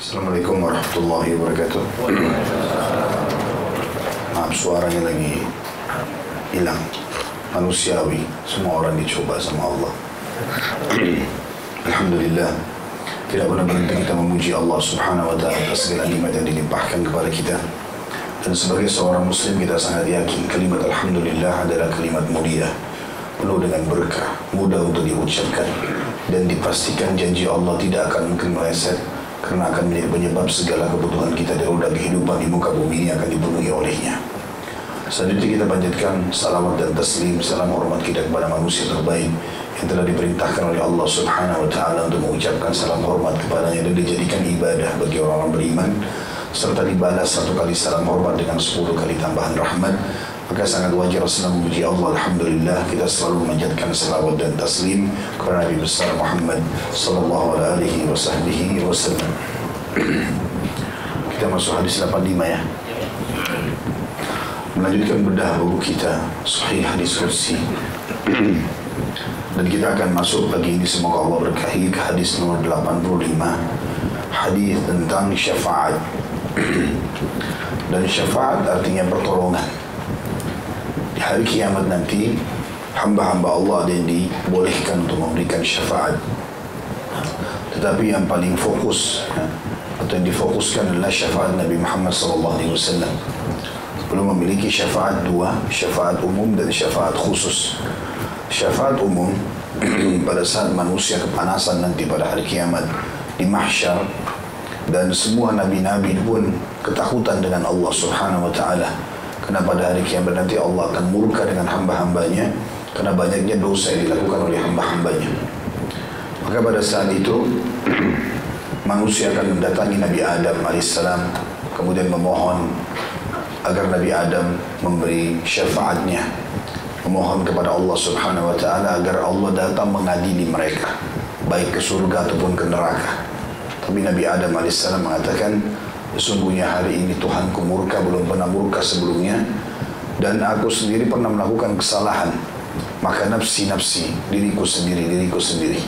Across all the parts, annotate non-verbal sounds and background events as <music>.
Assalamualaikum warahmatullahi wabarakatuh. Maaf suaranya lagi hilang. Manusiawi, semua orang dicoba sama Allah. <clears throat> Alhamdulillah. Tidak pernah berhenti kita memuji Allah subhanahu wa ta'ala atas segala nikmat yang dilimpahkan kepada kita. Dan sebagai seorang muslim kita sangat yakin kalimat Alhamdulillah adalah kalimat mulia. Penuh dengan berkah, mudah untuk diucapkan. Dan dipastikan janji Allah tidak akan mungkin meleset karena akan menjadi penyebab segala kebutuhan kita di roda kehidupan di muka bumi ini akan dipenuhi olehnya. Selanjutnya kita panjatkan salawat dan taslim, salam hormat kita kepada manusia terbaik yang telah diperintahkan oleh Allah Subhanahu wa taala untuk mengucapkan salam hormat kepadanya dan dijadikan ibadah bagi orang-orang beriman serta dibalas satu kali salam hormat dengan sepuluh kali tambahan rahmat maka sangat wajar senang memuji Allah Alhamdulillah. Kita selalu memanjatkan salawat dan taslim kepada Nabi besar Muhammad sallallahu alaihi wasallam. Kita masuk hadis 85 ya. Melanjutkan bedah buku kita Sahih Hadis Kursi. Dan kita akan masuk pagi ini semoga Allah berkahi ke hadis nomor 85 hadis tentang syafaat. Dan syafaat artinya pertolongan di hari kiamat nanti hamba-hamba Allah ada yang dibolehkan untuk memberikan syafaat tetapi yang paling fokus ya, atau yang difokuskan adalah syafaat Nabi Muhammad SAW belum memiliki syafaat dua, syafaat umum dan syafaat khusus. Syafaat umum <clears throat> pada saat manusia kepanasan nanti pada hari kiamat di mahsyar dan semua nabi-nabi pun ketakutan dengan Allah Subhanahu wa taala. Karena pada hari kiamat nanti Allah akan murka dengan hamba-hambanya karena banyaknya dosa yang dilakukan oleh hamba-hambanya. Maka pada saat itu <clears throat> manusia akan mendatangi Nabi Adam alaihissalam kemudian memohon agar Nabi Adam memberi syafaatnya memohon kepada Allah Subhanahu wa taala agar Allah datang mengadili mereka baik ke surga ataupun ke neraka. Tapi Nabi Adam alaihissalam mengatakan sesungguhnya hari ini Tuhanku murka belum pernah murka sebelumnya. Dan aku sendiri pernah melakukan kesalahan. Maka nafsi-nafsi diriku sendiri diriku sendiri.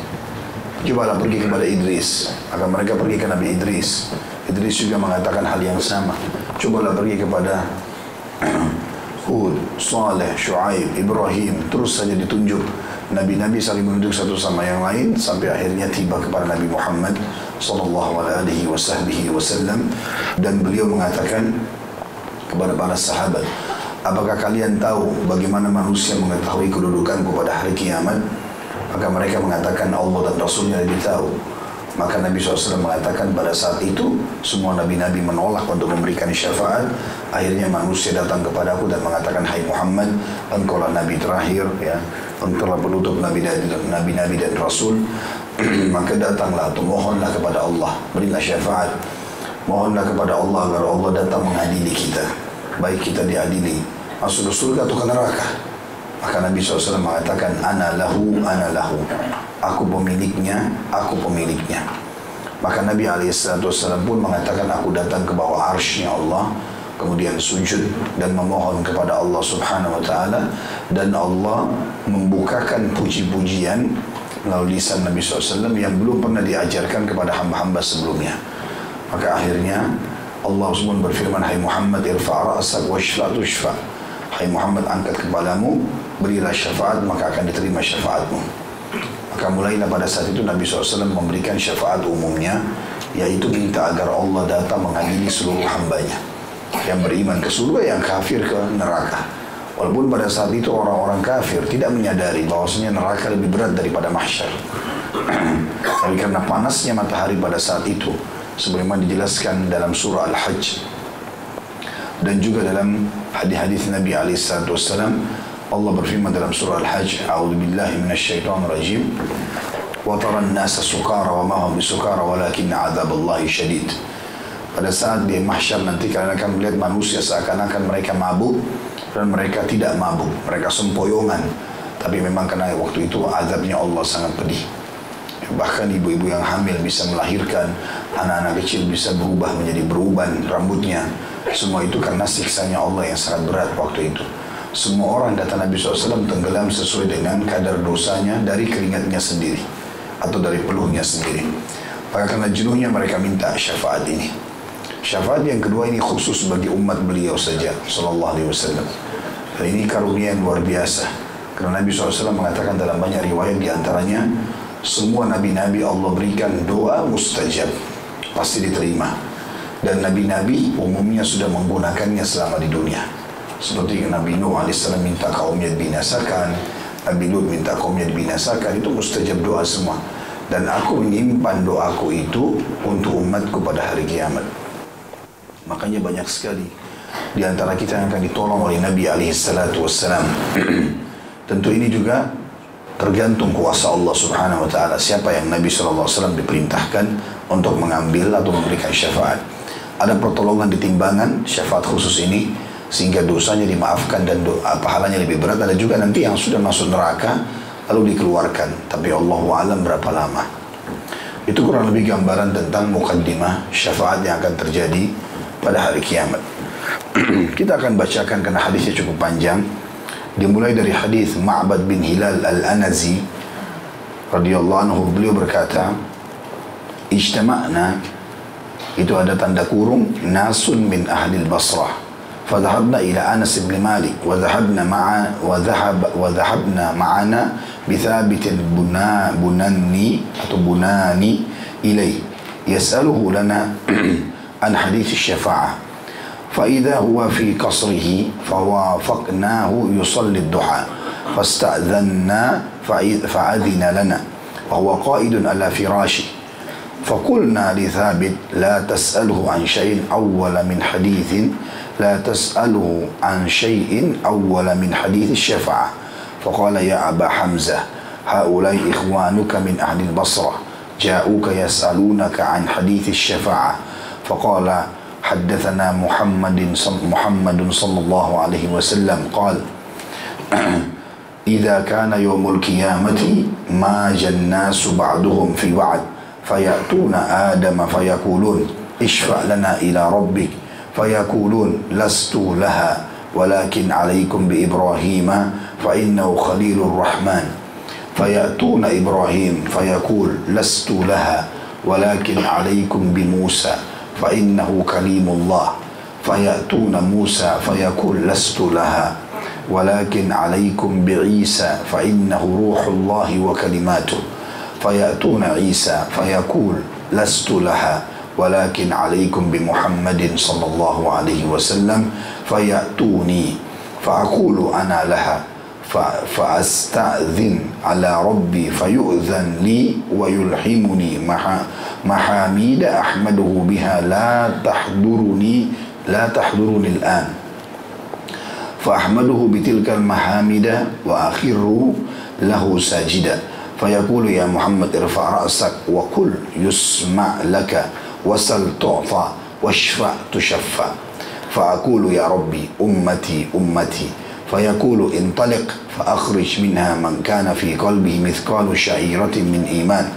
Cobalah pergi kepada Idris. Maka mereka pergi ke Nabi Idris. Idris juga mengatakan hal yang sama. Cobalah pergi kepada <clears throat> Hud, Saleh, Shu'aib, Ibrahim. Terus saja ditunjuk Nabi-Nabi saling menunjuk satu sama yang lain Sampai akhirnya tiba kepada Nabi Muhammad Sallallahu alaihi wasallam Dan beliau mengatakan Kepada para sahabat Apakah kalian tahu bagaimana manusia mengetahui kedudukanku pada hari kiamat? Maka mereka mengatakan Allah dan Rasulnya lebih tahu. Maka Nabi SAW mengatakan pada saat itu semua nabi-nabi menolak untuk memberikan syafaat. Akhirnya manusia datang kepadaku dan mengatakan Hai Muhammad, engkaulah nabi terakhir ya. Engkaulah penutup nabi-nabi dan rasul. <clears throat> Maka datanglah atau mohonlah kepada Allah, berilah syafaat. Mohonlah kepada Allah agar Allah datang mengadili kita. Baik kita diadili masuk ke surga atau ke neraka. Maka Nabi SAW mengatakan, Ana lahu, ana lahu. Aku pemiliknya, aku pemiliknya. Maka Nabi SAW pun mengatakan, aku datang ke bawah arsnya Allah, kemudian sujud dan memohon kepada Allah Subhanahu Wa Taala dan Allah membukakan puji-pujian melalui lisan Nabi SAW yang belum pernah diajarkan kepada hamba-hamba sebelumnya. Maka akhirnya Allah SWT berfirman, Hai Muhammad, irfa' ra'asak wa shfa' Hai Muhammad angkat kepadamu Berilah syafaat maka akan diterima syafaatmu. Maka mulailah pada saat itu Nabi SAW memberikan syafaat umumnya Yaitu minta agar Allah datang mengadili seluruh hambanya Yang beriman ke surga yang kafir ke neraka. Walaupun pada saat itu orang-orang kafir tidak menyadari bahwasanya neraka lebih berat daripada mahsyar. <clears throat> Tapi karena panasnya matahari pada saat itu sebagaimana dijelaskan dalam surah Al-Hajj. Dan juga dalam hadis-hadis Nabi alaihi wasallam Allah berfirman dalam surah Al-Hajj A'udzu billahi minasyaitonir rajim. Tara an-nasa sukara wa ma hum bisukara walakin 'adzaballahi syadid pada saat di mahsyar nanti kalian akan melihat manusia seakan-akan mereka mabuk dan mereka tidak mabuk. Mereka sempoyongan. Tapi memang karena waktu itu azabnya Allah sangat pedih. Bahkan ibu-ibu yang hamil bisa melahirkan anak-anak kecil bisa berubah menjadi beruban rambutnya. Semua itu karena siksanya Allah yang sangat berat waktu itu. Semua orang kata Nabi SAW tenggelam sesuai dengan kadar dosanya dari keringatnya sendiri atau dari peluhnya sendiri. Maka karena jenuhnya mereka minta syafaat ini. Syafaat yang kedua ini khusus bagi umat beliau saja, Sallallahu Alaihi Wasallam. Dan ini karunia yang luar biasa. Karena Nabi SAW mengatakan dalam banyak riwayat di antaranya, semua nabi-nabi Allah berikan doa mustajab. Pasti diterima. Dan nabi-nabi umumnya sudah menggunakannya selama di dunia. Seperti Nabi Nuh AS minta kaumnya dibinasakan, Nabi Lut minta kaumnya dibinasakan, itu mustajab doa semua. Dan aku menyimpan doaku itu untuk umatku pada hari kiamat. Makanya banyak sekali di antara kita yang akan ditolong oleh Nabi alaihissalatu wassalam. <clears throat> Tentu ini juga tergantung kuasa Allah subhanahu wa ta'ala. Siapa yang Nabi SAW diperintahkan untuk mengambil atau memberikan syafaat. Ada pertolongan di timbangan syafaat khusus ini sehingga dosanya dimaafkan dan doa, pahalanya lebih berat. Ada juga nanti yang sudah masuk neraka lalu dikeluarkan. Tapi Allah alam berapa lama. Itu kurang lebih gambaran tentang mukaddimah syafaat yang akan terjadi pada hari kiamat. <clears throat> Kita akan bacakan karena hadisnya cukup panjang. Dimulai dari hadis Ma'bad bin Hilal Al-Anazi radhiyallahu anhu beliau berkata, "Ijtama'na" itu ada tanda kurung nasun min ahli Basrah فذهبنا إلى أنس بن مالك وذهبنا مع وذهب وذهبنا معنا بثابت البنا بناني أو بناني إليه يسأله لنا عن حديث الشفاعة. فإذا هو في قصره فوافقناه يصلي الضحى. فاستأذنا فأذن لنا. وهو قائد على فراشه. فقلنا لثابت لا تسأله عن شيء أول من حديث لا تسأله عن شيء أول من حديث الشفاعة. فقال يا أبا حمزة هؤلاء إخوانك من أهل البصرة. جاءوك يسألونك عن حديث الشفاعة. فقال حدثنا محمد محمد صلى الله عليه وسلم قال إذا كان يوم القيامة ماج الناس بعضهم في بعض فيأتون آدم فيقولون اشفع لنا إلى ربك. فيقولون لست لها ولكن عليكم بإبراهيم فإنه خليل الرحمن. فيأتون إبراهيم فيقول لست لها ولكن عليكم بموسى. فإنه كليم الله. فيأتون موسى فيقول لست لها ولكن عليكم بعيسى فإنه روح الله وكلماته. فيأتون عيسى فيقول لست لها ولكن عليكم بمحمد صلى الله عليه وسلم فيأتوني فأقول أنا لها. فأستأذن على ربي فيؤذن لي ويلحمني محاميد أحمده بها. لا تحضرني لا تحضرني الآن. فأحمده بتلك المحامد وأخر له ساجدا. فيقول يا محمد ارفع رأسك وقل يسمع لك وسل تعطى واشفع تشفع فأقول يا ربي أمتي أمتي فيقول انطلق فأخرج منها من كان في قلبه مثقال شعيرة من إيمان.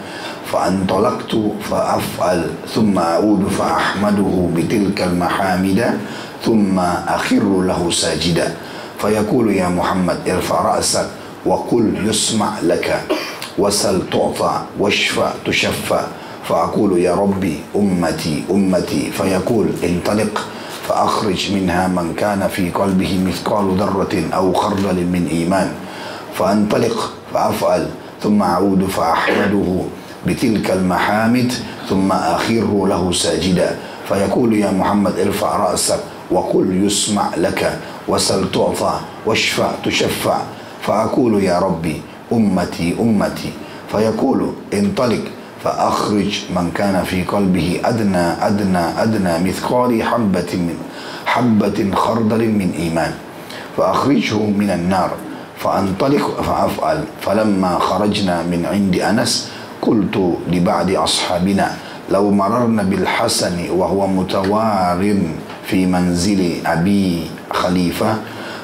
فانطلقت فأفعل ثم أعود فأحمده بتلك المحامد ثم أخر له ساجدا. فيقول يا محمد ارفع رأسك وقل يسمع لك وسل تعطى واشفع تشفع فأقول يا ربي أمتي أمتي. فيقول انطلق فأخرج منها من كان في قلبه مثقال ذرة أو خردل من إيمان. فأنطلق فأفعل ثم أعود فأحمده بتلك المحامد ثم أخر له ساجدا. فيقول يا محمد ارفع رأسك وقل يسمع لك وسل تعطى واشفع تشفع. فأقول يا ربي أمتي أمتي. فيقول انطلق فأخرج من كان في قلبه أدنى أدنى أدنى مثقال حبة من حبة خردل من إيمان. فأخرجه من النار فأنطلق فأفعل. فلما خرجنا من عند أنس قلت لبعض أصحابنا لو مررنا بالحسن وهو متوار في منزل أبي خليفة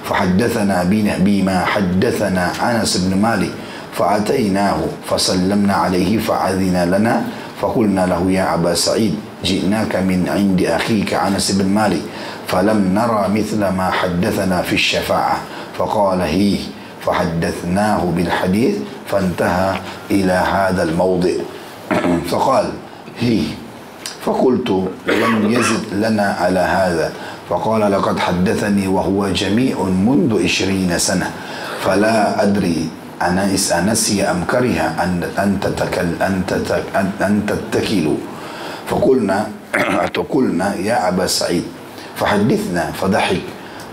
فحدثنا بما حدثنا أنس بن مالك. فأتيناه فسلمنا عليه فأذن لنا فقلنا له يا أبا سعيد جئناك من عند أخيك أنس بن مالك فلم نرى مثل ما حدثنا في الشفاعة فقال هي فحدثناه بالحديث فانتهى إلى هذا الموضع. <clears throat> فقال هي فقلت لم يزد لنا على هذا. فقال لقد حدثني وهو جميع منذ عشرين سنة فلا أدري أنا أنسي أم كره أن أن تتكل أن تتك أن تتكلوا. فقلنا <clears throat> قلنا يا أبا سعيد. فحدثنا فضحك.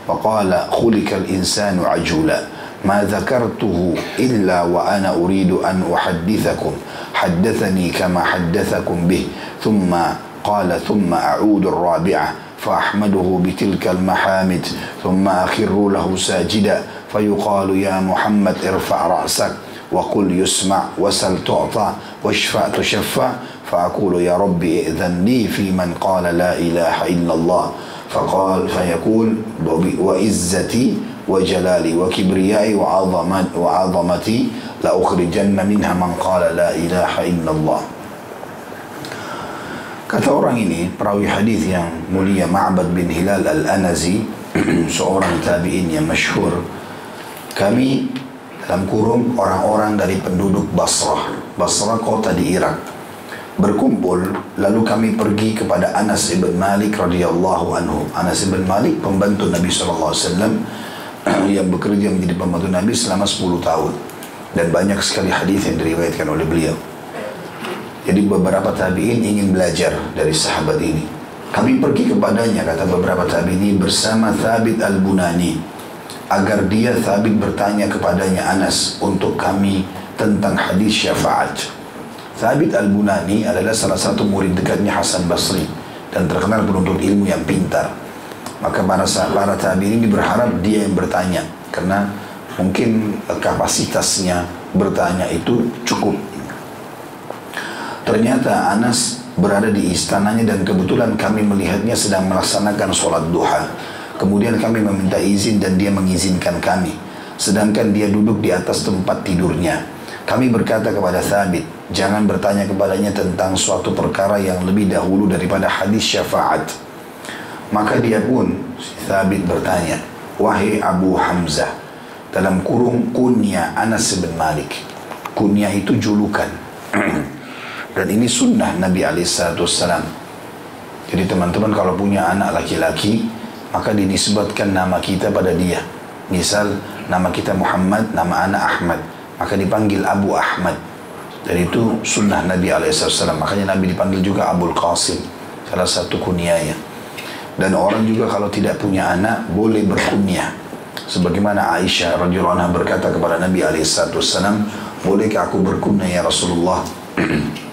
وقال خلق الإنسان عجولا. ما ذكرته إلا وأنا أريد أن أحدثكم. حدثني كما حدثكم به. ثم قال ثم أعود الرابعة. فأحمده بتلك المحامد. ثم أخر له ساجدا. فيقال يا محمد ارفع رأسك وقل يسمع وسل تعطى واشفع تشفع فأقول يا رب ائذن لي في من قال لا إله إلا الله فقال فيقول وعزتي وجلالي وكبريائي وعظمتي لأخرجن منها من قال لا إله إلا الله Kata orang ini, perawi hadis yang mulia Ma'bad bin Hilal Al-Anazi, <clears throat> seorang tabi'in yang masyhur. Kami dalam kurung orang-orang dari penduduk Basrah, Basrah kota di Irak. Berkumpul, lalu kami pergi kepada Anas ibn Malik radhiyallahu anhu. Anas ibn Malik pembantu Nabi wasallam <clears throat> yang bekerja menjadi pembantu Nabi selama 10 tahun dan banyak sekali hadis yang diriwayatkan oleh beliau. Jadi beberapa tabi'in ingin belajar dari sahabat ini. Kami pergi kepadanya, kata beberapa tabi'in bersama Thabit Al-Bunani. Agar dia Thabit bertanya kepadanya Anas untuk kami tentang hadis syafaat. Thabit Al-Bunani adalah salah satu murid dekatnya Hasan Basri dan terkenal penuntut ilmu yang pintar. Maka para, para tabi'in ini berharap dia yang bertanya karena mungkin kapasitasnya bertanya itu cukup Ternyata Anas berada di istananya dan kebetulan kami melihatnya sedang melaksanakan sholat duha. Kemudian kami meminta izin dan dia mengizinkan kami. Sedangkan dia duduk di atas tempat tidurnya. Kami berkata kepada Thabit, jangan bertanya kepadanya tentang suatu perkara yang lebih dahulu daripada hadis syafaat. Maka dia pun, si Thabit bertanya, Wahai Abu Hamzah, dalam kurung kunya Anas bin Malik. Kunya itu julukan. <clears throat> Dan ini sunnah Nabi Alaihissalam. Jadi teman-teman kalau punya anak laki-laki, maka dinisbatkan nama kita pada dia. Misal nama kita Muhammad, nama anak Ahmad, maka dipanggil Abu Ahmad. Dan itu sunnah Nabi Alaihissalam. Makanya Nabi dipanggil juga Abul Qasim, salah satu kunyanya. Dan orang juga kalau tidak punya anak boleh berkunyah. Sebagaimana Aisyah radhiyallahu anha berkata kepada Nabi Alaihissalam, bolehkah aku berkunyah ya Rasulullah? <clears throat>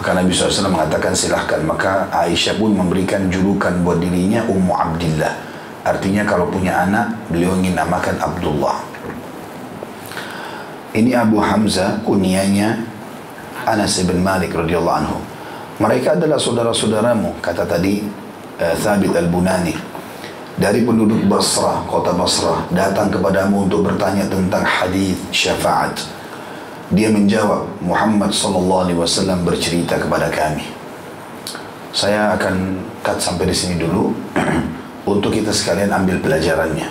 Maka Nabi SAW mengatakan silahkan. Maka Aisyah pun memberikan julukan buat dirinya Ummu Abdillah. Artinya kalau punya anak, beliau ingin namakan Abdullah. Ini Abu Hamzah, kunianya Anas bin Malik radhiyallahu anhu. Mereka adalah saudara-saudaramu, kata tadi uh, Thabit al-Bunani. Dari penduduk Basrah, kota Basrah, datang kepadamu untuk bertanya tentang hadis syafaat dia menjawab, Muhammad sallallahu alaihi wasallam bercerita kepada kami. Saya akan cut sampai di sini dulu <clears throat> untuk kita sekalian ambil pelajarannya.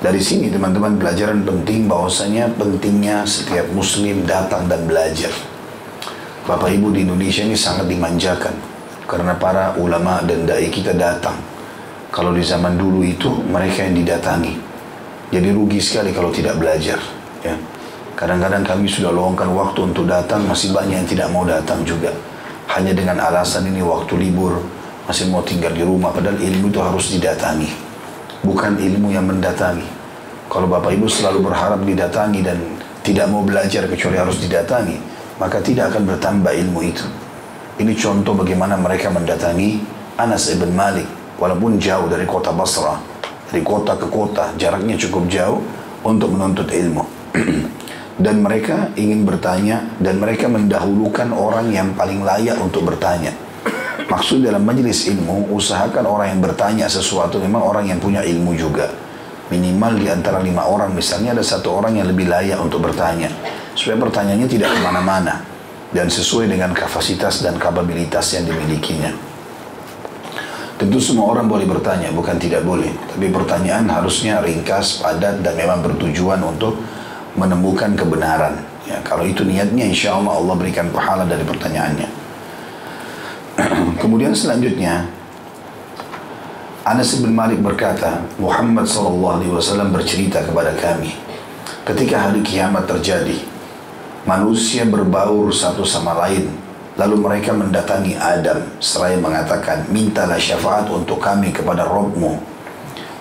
Dari sini teman-teman pelajaran penting bahwasanya pentingnya setiap muslim datang dan belajar. Bapak Ibu di Indonesia ini sangat dimanjakan karena para ulama dan dai kita datang. Kalau di zaman dulu itu mereka yang didatangi. Jadi rugi sekali kalau tidak belajar, ya. Kadang-kadang kami sudah luangkan waktu untuk datang, masih banyak yang tidak mau datang juga. Hanya dengan alasan ini waktu libur, masih mau tinggal di rumah, padahal ilmu itu harus didatangi. Bukan ilmu yang mendatangi. Kalau Bapak Ibu selalu berharap didatangi dan tidak mau belajar kecuali harus didatangi, maka tidak akan bertambah ilmu itu. Ini contoh bagaimana mereka mendatangi Anas ibn Malik, walaupun jauh dari kota Basra, dari kota ke kota, jaraknya cukup jauh untuk menuntut ilmu. <clears throat> dan mereka ingin bertanya dan mereka mendahulukan orang yang paling layak untuk bertanya. Maksud dalam majelis ilmu, usahakan orang yang bertanya sesuatu memang orang yang punya ilmu juga. Minimal di antara lima orang, misalnya ada satu orang yang lebih layak untuk bertanya. Supaya pertanyaannya tidak ke mana-mana. Dan sesuai dengan kapasitas dan kapabilitas yang dimilikinya. Tentu semua orang boleh bertanya, bukan tidak boleh. Tapi pertanyaan harusnya ringkas, padat, dan memang bertujuan untuk menemukan kebenaran. Ya, kalau itu niatnya insya Allah Allah berikan pahala dari pertanyaannya. <clears throat> Kemudian selanjutnya Anas bin Malik berkata, Muhammad SAW bercerita kepada kami, ketika hari kiamat terjadi, manusia berbaur satu sama lain, lalu mereka mendatangi Adam, seraya mengatakan, mintalah syafaat untuk kami kepada Robmu.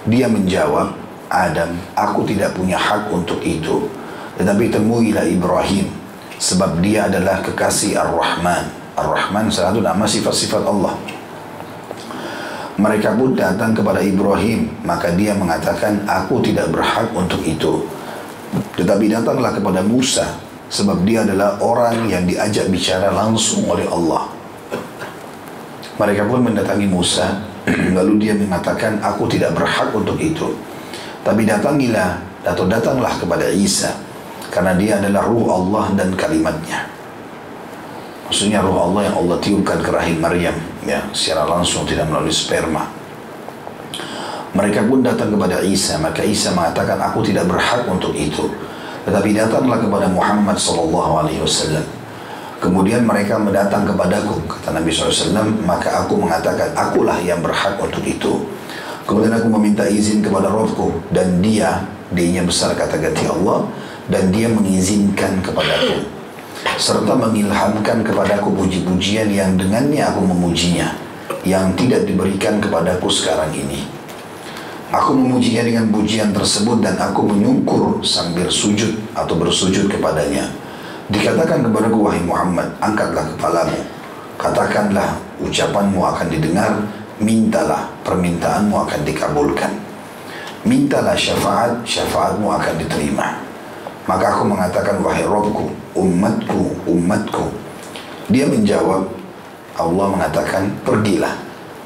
Dia menjawab, Adam, aku tidak punya hak untuk itu, tetapi temuilah Ibrahim, sebab dia adalah kekasih Ar-Rahman. Ar-Rahman salah satu nama sifat-sifat Allah. Mereka pun datang kepada Ibrahim, maka dia mengatakan, aku tidak berhak untuk itu. Tetapi datanglah kepada Musa, sebab dia adalah orang yang diajak bicara langsung oleh Allah. Mereka pun mendatangi Musa, <clears throat> lalu dia mengatakan, aku tidak berhak untuk itu. Tapi datangilah, atau datanglah kepada Isa, karena dia adalah ruh Allah dan kalimatnya. Maksudnya ruh Allah yang Allah tiupkan ke rahim Maryam ya secara langsung tidak melalui sperma. Mereka pun datang kepada Isa, maka Isa mengatakan aku tidak berhak untuk itu. Tetapi datanglah kepada Muhammad sallallahu alaihi wasallam. Kemudian mereka mendatang kepadaku, kata Nabi SAW, maka aku mengatakan, akulah yang berhak untuk itu. Kemudian aku meminta izin kepada Robku, dan dia, dia besar kata ganti Allah, dan dia mengizinkan kepadaku serta mengilhamkan kepadaku puji-pujian yang dengannya aku memujinya yang tidak diberikan kepadaku sekarang ini. Aku memujinya dengan pujian tersebut dan aku menyungkur sambil sujud atau bersujud kepadanya. Dikatakan kepadaku wahai Muhammad, angkatlah kepalamu. Katakanlah ucapanmu akan didengar, mintalah permintaanmu akan dikabulkan. Mintalah syafaat, syafaatmu akan diterima. Maka aku mengatakan, wahai Robku, umatku, umatku. Dia menjawab, Allah mengatakan, pergilah.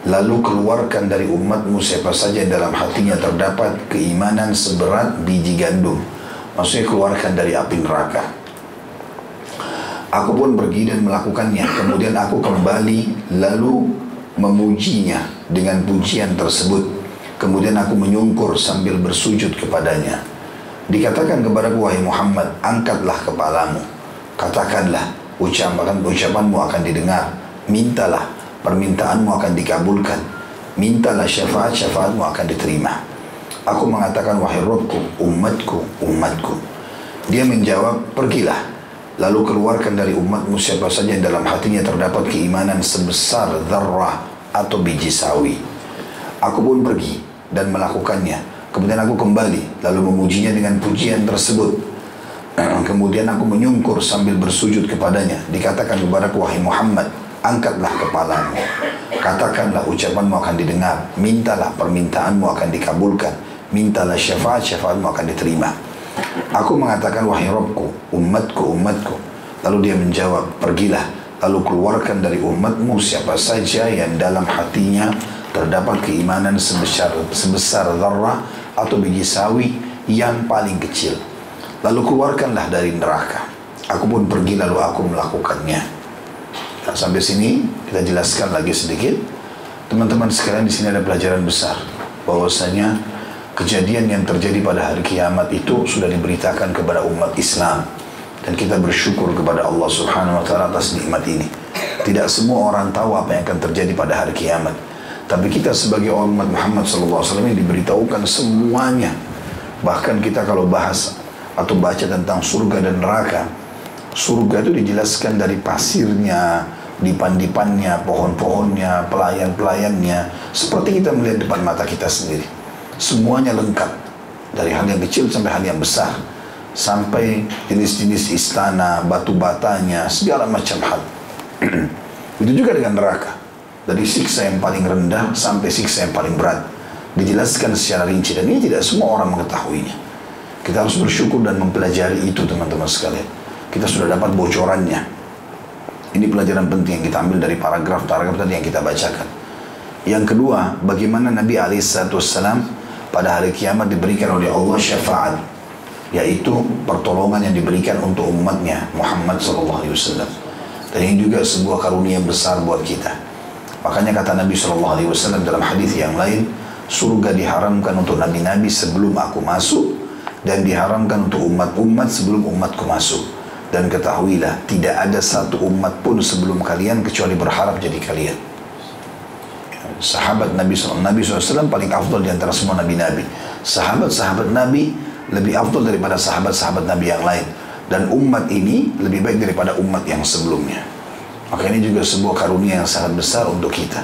Lalu keluarkan dari umatmu siapa saja dalam hatinya terdapat keimanan seberat biji gandum. Maksudnya keluarkan dari api neraka. Aku pun pergi dan melakukannya. Kemudian aku kembali lalu memujinya dengan pujian tersebut. Kemudian aku menyungkur sambil bersujud kepadanya. Dikatakan kepada wahai Muhammad, angkatlah kepalamu. Katakanlah, ucapan ucapanmu akan didengar. Mintalah, permintaanmu akan dikabulkan. Mintalah syafaat, syafaatmu akan diterima. Aku mengatakan, wahai Robku, umatku, umatku. Dia menjawab, pergilah. Lalu keluarkan dari umatmu siapa saja yang dalam hatinya terdapat keimanan sebesar zarrah atau biji sawi. Aku pun pergi dan melakukannya Kemudian aku kembali lalu memujinya dengan pujian tersebut. <clears throat> Kemudian aku menyungkur sambil bersujud kepadanya. Dikatakan kepada wahai Muhammad, angkatlah kepalamu. Katakanlah ucapanmu akan didengar. Mintalah permintaanmu akan dikabulkan. Mintalah syafaat, syafaatmu akan diterima. Aku mengatakan wahai Robku, umatku, umatku. Lalu dia menjawab, pergilah. Lalu keluarkan dari umatmu siapa saja yang dalam hatinya terdapat keimanan sebesar sebesar zarrah atau biji sawi yang paling kecil. Lalu keluarkanlah dari neraka. Aku pun pergi lalu aku melakukannya. Nah, sampai sini kita jelaskan lagi sedikit. Teman-teman sekalian di sini ada pelajaran besar bahwasanya kejadian yang terjadi pada hari kiamat itu sudah diberitakan kepada umat Islam dan kita bersyukur kepada Allah Subhanahu wa taala atas nikmat ini. Tidak semua orang tahu apa yang akan terjadi pada hari kiamat. Tapi kita sebagai umat Muhammad SAW ini diberitahukan semuanya. Bahkan kita kalau bahas atau baca tentang surga dan neraka, surga itu dijelaskan dari pasirnya, dipan-dipannya, pohon-pohonnya, pelayan-pelayannya, seperti kita melihat depan mata kita sendiri. Semuanya lengkap, dari hal yang kecil sampai hal yang besar, sampai jenis-jenis istana, batu batanya, segala macam hal. <clears throat> Itu juga dengan neraka. Dari siksa yang paling rendah sampai siksa yang paling berat. Dijelaskan secara rinci dan ini tidak semua orang mengetahuinya. Kita harus bersyukur dan mempelajari itu teman-teman sekalian. Kita sudah dapat bocorannya. Ini pelajaran penting yang kita ambil dari paragraf-paragraf tadi yang kita bacakan. Yang kedua bagaimana Nabi Alaihissalam pada hari kiamat diberikan oleh Allah syafaat yaitu pertolongan yang diberikan untuk umatnya Muhammad SAW dan ini juga sebuah karunia besar buat kita Makanya kata Nabi SAW dalam hadis yang lain, surga diharamkan untuk nabi-nabi sebelum aku masuk dan diharamkan untuk umat-umat sebelum umatku masuk. Dan ketahuilah, tidak ada satu umat pun sebelum kalian kecuali berharap jadi kalian. Sahabat Nabi SAW, Nabi SAW paling afdol di antara semua Nabi-Nabi. Sahabat-sahabat Nabi lebih afdol daripada sahabat-sahabat Nabi yang lain. Dan umat ini lebih baik daripada umat yang sebelumnya. Maka ini juga sebuah karunia yang sangat besar untuk kita.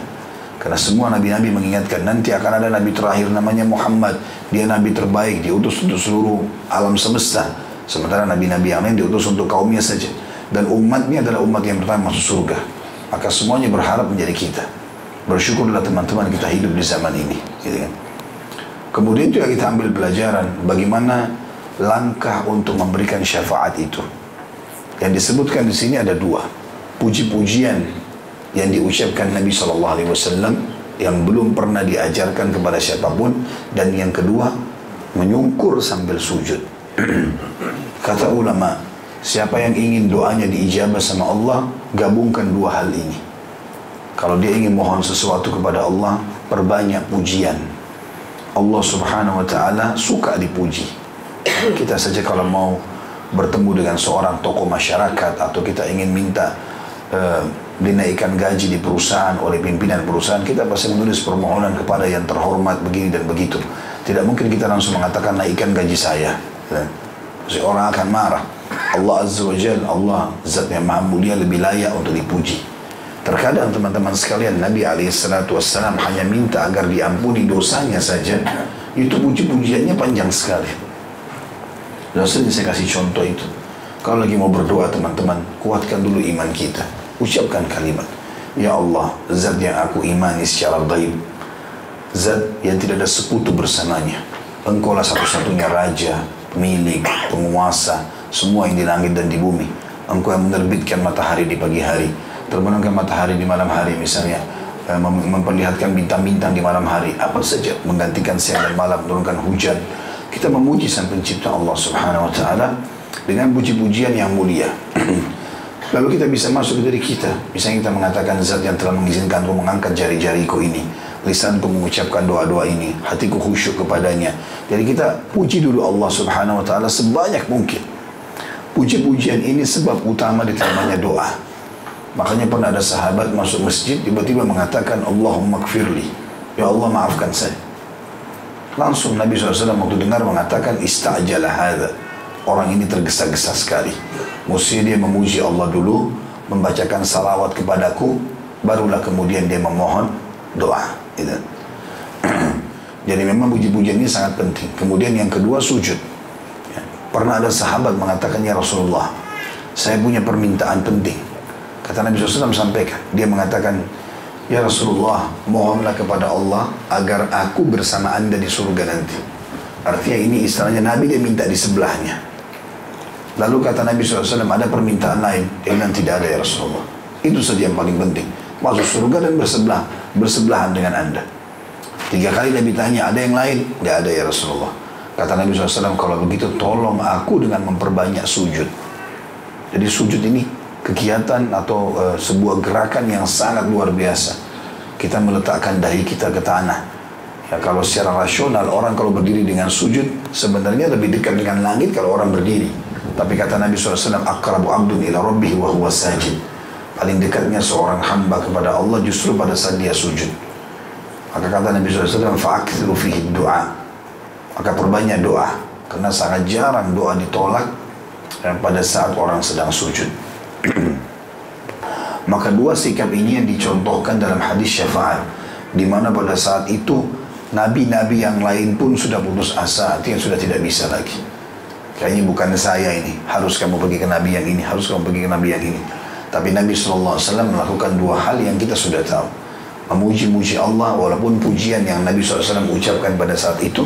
Karena semua nabi-nabi mengingatkan nanti akan ada nabi terakhir namanya Muhammad. Dia nabi terbaik, diutus untuk seluruh alam semesta. Sementara nabi-nabi yang lain diutus untuk kaumnya saja. Dan umatnya adalah umat yang pertama masuk surga. Maka semuanya berharap menjadi kita. Bersyukurlah teman-teman kita hidup di zaman ini. Gitu kan? Kemudian juga kita ambil pelajaran bagaimana langkah untuk memberikan syafaat itu. Yang disebutkan di sini ada dua. Puji-pujian yang diucapkan Nabi Shallallahu Alaihi Wasallam yang belum pernah diajarkan kepada siapa pun dan yang kedua menyungkur sambil sujud. <clears throat> Kata ulama, siapa yang ingin doanya diijabah sama Allah, gabungkan dua hal ini. Kalau dia ingin mohon sesuatu kepada Allah, perbanyak pujian. Allah Subhanahu wa taala suka dipuji. Kita saja kalau mau bertemu dengan seorang tokoh masyarakat atau kita ingin minta uh, dinaikkan gaji di perusahaan oleh pimpinan perusahaan, kita pasti menulis permohonan kepada yang terhormat begini dan begitu. Tidak mungkin kita langsung mengatakan naikkan gaji saya. Pasti orang akan marah. Allah Azza wa Jal, Allah Zat yang Maha Mulia lebih layak untuk dipuji. Terkadang teman-teman sekalian Nabi SAW hanya minta agar diampuni dosanya saja. Itu puji-pujiannya panjang sekali. Dan saya kasih contoh itu. Kalau lagi mau berdoa teman-teman, kuatkan dulu iman kita. Ucapkan kalimat. Ya Allah, zat yang aku imani secara daib. Zat yang tidak ada sekutu bersamanya. Engkau lah satu-satunya raja, milik, penguasa, semua yang di langit dan di bumi. Engkau yang menerbitkan matahari di pagi hari, terbenamkan matahari di malam hari misalnya, eh, memperlihatkan bintang-bintang di malam hari, apa saja menggantikan siang dan malam, menurunkan hujan. Kita memuji sang pencipta Allah Subhanahu wa taala dengan puji-pujian yang mulia. <clears throat> Lalu kita bisa masuk ke diri kita. Misalnya kita mengatakan zat yang telah mengizinkan aku mengangkat jari-jariku ini. Lisanku mengucapkan doa-doa ini. Hatiku khusyuk kepadanya. Jadi kita puji dulu Allah subhanahu wa ta'ala sebanyak mungkin. Puji-pujian ini sebab utama diterimanya doa. Makanya pernah ada sahabat masuk masjid tiba-tiba mengatakan Allahumma kfirli. Ya Allah maafkan saya. Langsung Nabi SAW waktu dengar mengatakan istajalah hadha. Orang ini tergesa-gesa sekali. Mesti dia memuji Allah dulu, membacakan salawat kepadaku, barulah kemudian dia memohon doa. Gitu. <clears throat> Jadi memang puji-pujian ini sangat penting. Kemudian yang kedua sujud. Ya. Pernah ada sahabat mengatakan ya Rasulullah, saya punya permintaan penting. Kata Nabi SAW sampaikan, dia mengatakan, Ya Rasulullah, mohonlah kepada Allah agar aku bersama anda di surga nanti. Artinya ini istilahnya Nabi dia minta di sebelahnya. Lalu kata Nabi SAW, ada permintaan lain. Bilang, tidak ada ya Rasulullah. Itu saja yang paling penting. Masuk surga dan bersebelah, bersebelahan dengan anda. Tiga kali Nabi tanya, ada yang lain? Tidak ada ya Rasulullah. Kata Nabi SAW, kalau begitu tolong aku dengan memperbanyak sujud. Jadi sujud ini kegiatan atau uh, sebuah gerakan yang sangat luar biasa. Kita meletakkan dahi kita ke tanah. Ya, kalau secara rasional orang kalau berdiri dengan sujud sebenarnya lebih dekat dengan langit kalau orang berdiri. Tapi kata Nabi SAW, akrabu abdun ila rabbih wa huwa sajid. Paling dekatnya seorang hamba kepada Allah justru pada saat dia sujud. Maka kata Nabi SAW, fa'akthiru fihi doa. Maka perbanyak doa. Karena sangat jarang doa ditolak dan pada saat orang sedang sujud. <clears throat> Maka dua sikap ini yang dicontohkan dalam hadis syafaat. Di mana pada saat itu nabi-nabi yang lain pun sudah putus asa, artinya sudah tidak bisa lagi. Kayaknya bukan saya ini. Harus kamu pergi ke Nabi yang ini. Harus kamu pergi ke Nabi yang ini. Tapi Nabi SAW melakukan dua hal yang kita sudah tahu. Memuji-muji Allah walaupun pujian yang Nabi SAW ucapkan pada saat itu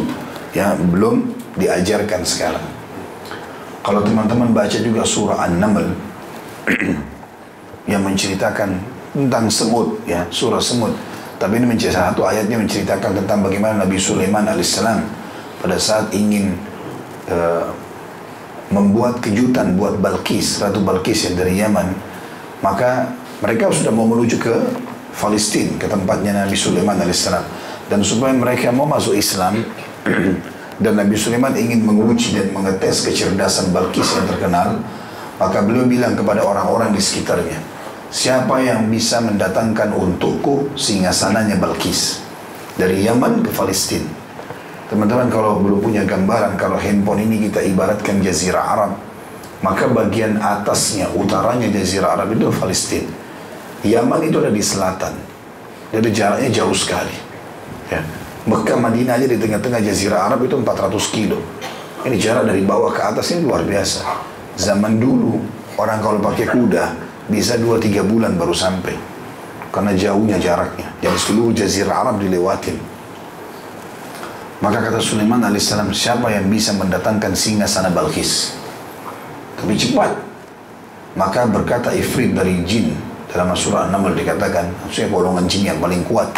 ya belum diajarkan sekarang. Kalau teman-teman baca juga surah An-Naml <clears throat> yang menceritakan tentang semut ya surah semut. Tapi ini menceritakan satu ayatnya menceritakan tentang bagaimana Nabi Sulaiman alaihissalam pada saat ingin uh, membuat kejutan buat Balkis, Ratu Balkis yang dari Yaman, maka mereka sudah mau menuju ke Palestina, ke tempatnya Nabi Sulaiman alaihissalam. Dan supaya mereka mau masuk Islam, <clears throat> dan Nabi Sulaiman ingin menguji dan mengetes kecerdasan Balkis yang terkenal, maka beliau bilang kepada orang-orang di sekitarnya, siapa yang bisa mendatangkan untukku singgasananya Balkis dari Yaman ke Palestina. Teman-teman kalau belum punya gambaran kalau handphone ini kita ibaratkan jazirah Arab, maka bagian atasnya, utaranya jazirah Arab itu Palestina. Yaman itu ada di selatan. Jadi jaraknya jauh sekali. Ya. Mekah Madinah aja di tengah-tengah jazirah Arab itu 400 kilo. Ini jarak dari bawah ke atas ini luar biasa. Zaman dulu orang kalau pakai kuda bisa 2-3 bulan baru sampai. Karena jauhnya jaraknya. Jadi seluruh jazirah Arab dilewatin. Maka kata Sulaiman alaihissalam, siapa yang bisa mendatangkan singa sana Balkis? Tapi cepat. Maka berkata Ifrit dari jin dalam surah An-Naml dikatakan, maksudnya golongan jin yang paling kuat.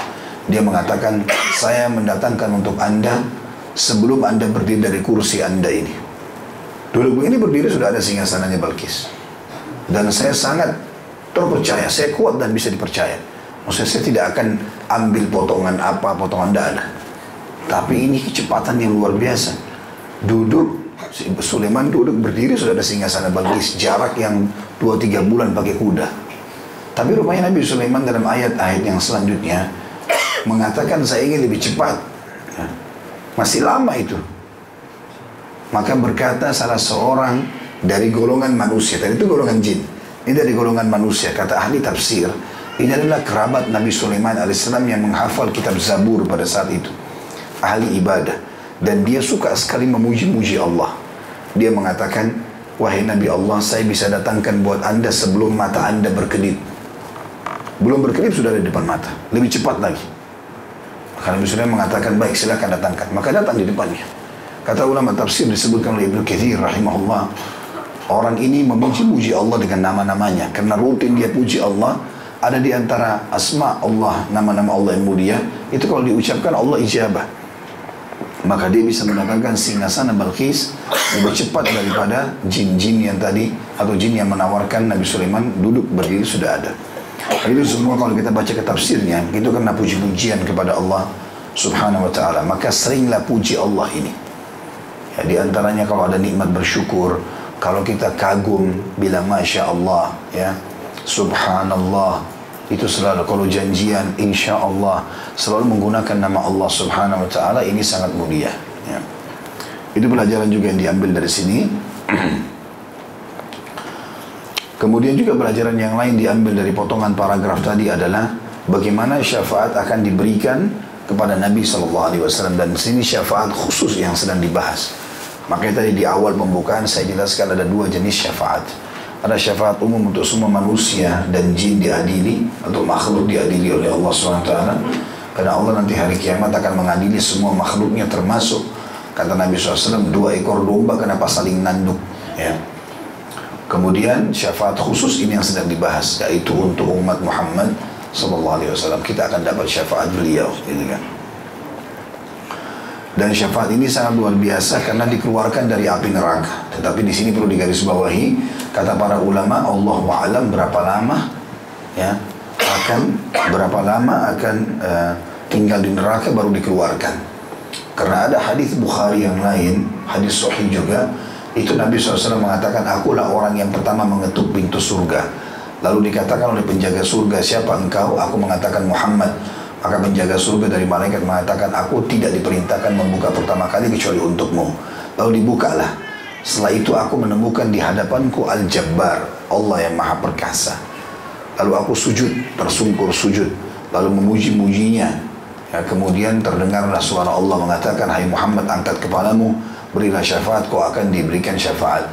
Dia mengatakan, saya mendatangkan untuk anda sebelum Anda berdiri dari kursi Anda ini. Dulu ini berdiri sudah ada singgasananya Balkis. Dan saya sangat terpercaya, saya kuat dan bisa dipercaya. Maksudnya saya tidak akan ambil potongan apa, potongan dana. Tapi ini kecepatan yang luar biasa. Duduk, Sulaiman duduk berdiri sudah ada singgasana Balkis. Jarak yang 2-3 bulan pakai kuda. Tapi rupanya Nabi Sulaiman dalam ayat-ayat yang selanjutnya mengatakan saya ingin lebih cepat masih lama itu. Maka berkata salah seorang dari golongan manusia, tadi itu golongan jin. Ini dari golongan manusia, kata ahli tafsir. Ini adalah kerabat Nabi Sulaiman alaihissalam yang menghafal kitab Zabur pada saat itu. Ahli ibadah. Dan dia suka sekali memuji-muji Allah. Dia mengatakan, Wahai Nabi Allah, saya bisa datangkan buat anda sebelum mata anda berkedip. Belum berkedip sudah ada di depan mata. Lebih cepat lagi. Karena Nabi Sulaiman mengatakan baik silakan datangkan. Maka datang di depannya. Kata ulama tafsir disebutkan oleh Ibnu Katsir rahimahullah. Orang ini memuji-muji Allah dengan nama-namanya. Karena rutin dia puji Allah. Ada di antara asma Allah, nama-nama Allah yang mulia. Itu kalau diucapkan Allah ijabah. Maka dia bisa mendatangkan singgasana Balkis lebih cepat daripada jin-jin yang tadi atau jin yang menawarkan Nabi Sulaiman duduk berdiri sudah ada. Itu semua kalau kita baca ke tafsirnya, itu karena puji-pujian kepada Allah subhanahu wa ta'ala. Maka seringlah puji Allah ini. Ya, di antaranya kalau ada nikmat bersyukur, kalau kita kagum, bilang Masya Allah, ya, Subhanallah, itu selalu kalau janjian insya Allah. Selalu menggunakan nama Allah subhanahu wa ta'ala ini sangat mulia ya. itu pelajaran juga yang diambil dari sini. <clears throat> Kemudian juga pelajaran yang lain diambil dari potongan paragraf tadi adalah bagaimana syafaat akan diberikan kepada Nabi Shallallahu Alaihi Wasallam. Dan sini syafaat khusus yang sedang dibahas. Makanya tadi di awal pembukaan saya jelaskan ada dua jenis syafaat. Ada syafaat umum untuk semua manusia dan jin diadili atau makhluk diadili oleh Allah SWT. Karena Allah nanti hari kiamat akan mengadili semua makhluknya termasuk kata Nabi SAW dua ekor domba kenapa saling nanduk ya Kemudian syafaat khusus ini yang sedang dibahas yaitu untuk umat Muhammad wasallam kita akan dapat syafaat beliau gitu kan. Dan syafaat ini sangat luar biasa karena dikeluarkan dari api neraka. Tetapi di sini perlu digarisbawahi kata para ulama Allah alam berapa lama ya akan berapa lama akan uh, tinggal di neraka baru dikeluarkan. Karena ada hadis Bukhari yang lain, hadis sahih juga itu Nabi SAW mengatakan, akulah orang yang pertama mengetuk pintu surga. Lalu dikatakan oleh penjaga surga, siapa engkau? Aku mengatakan Muhammad. Maka penjaga surga dari malaikat mengatakan, aku tidak diperintahkan membuka pertama kali kecuali untukmu. Lalu dibukalah. Setelah itu aku menemukan di hadapanku Al-Jabbar, Allah yang maha perkasa. Lalu aku sujud, tersungkur sujud. Lalu memuji-mujinya. Ya, kemudian terdengarlah suara Allah mengatakan, Hai Muhammad angkat kepalamu berilah syafaat kau akan diberikan syafaat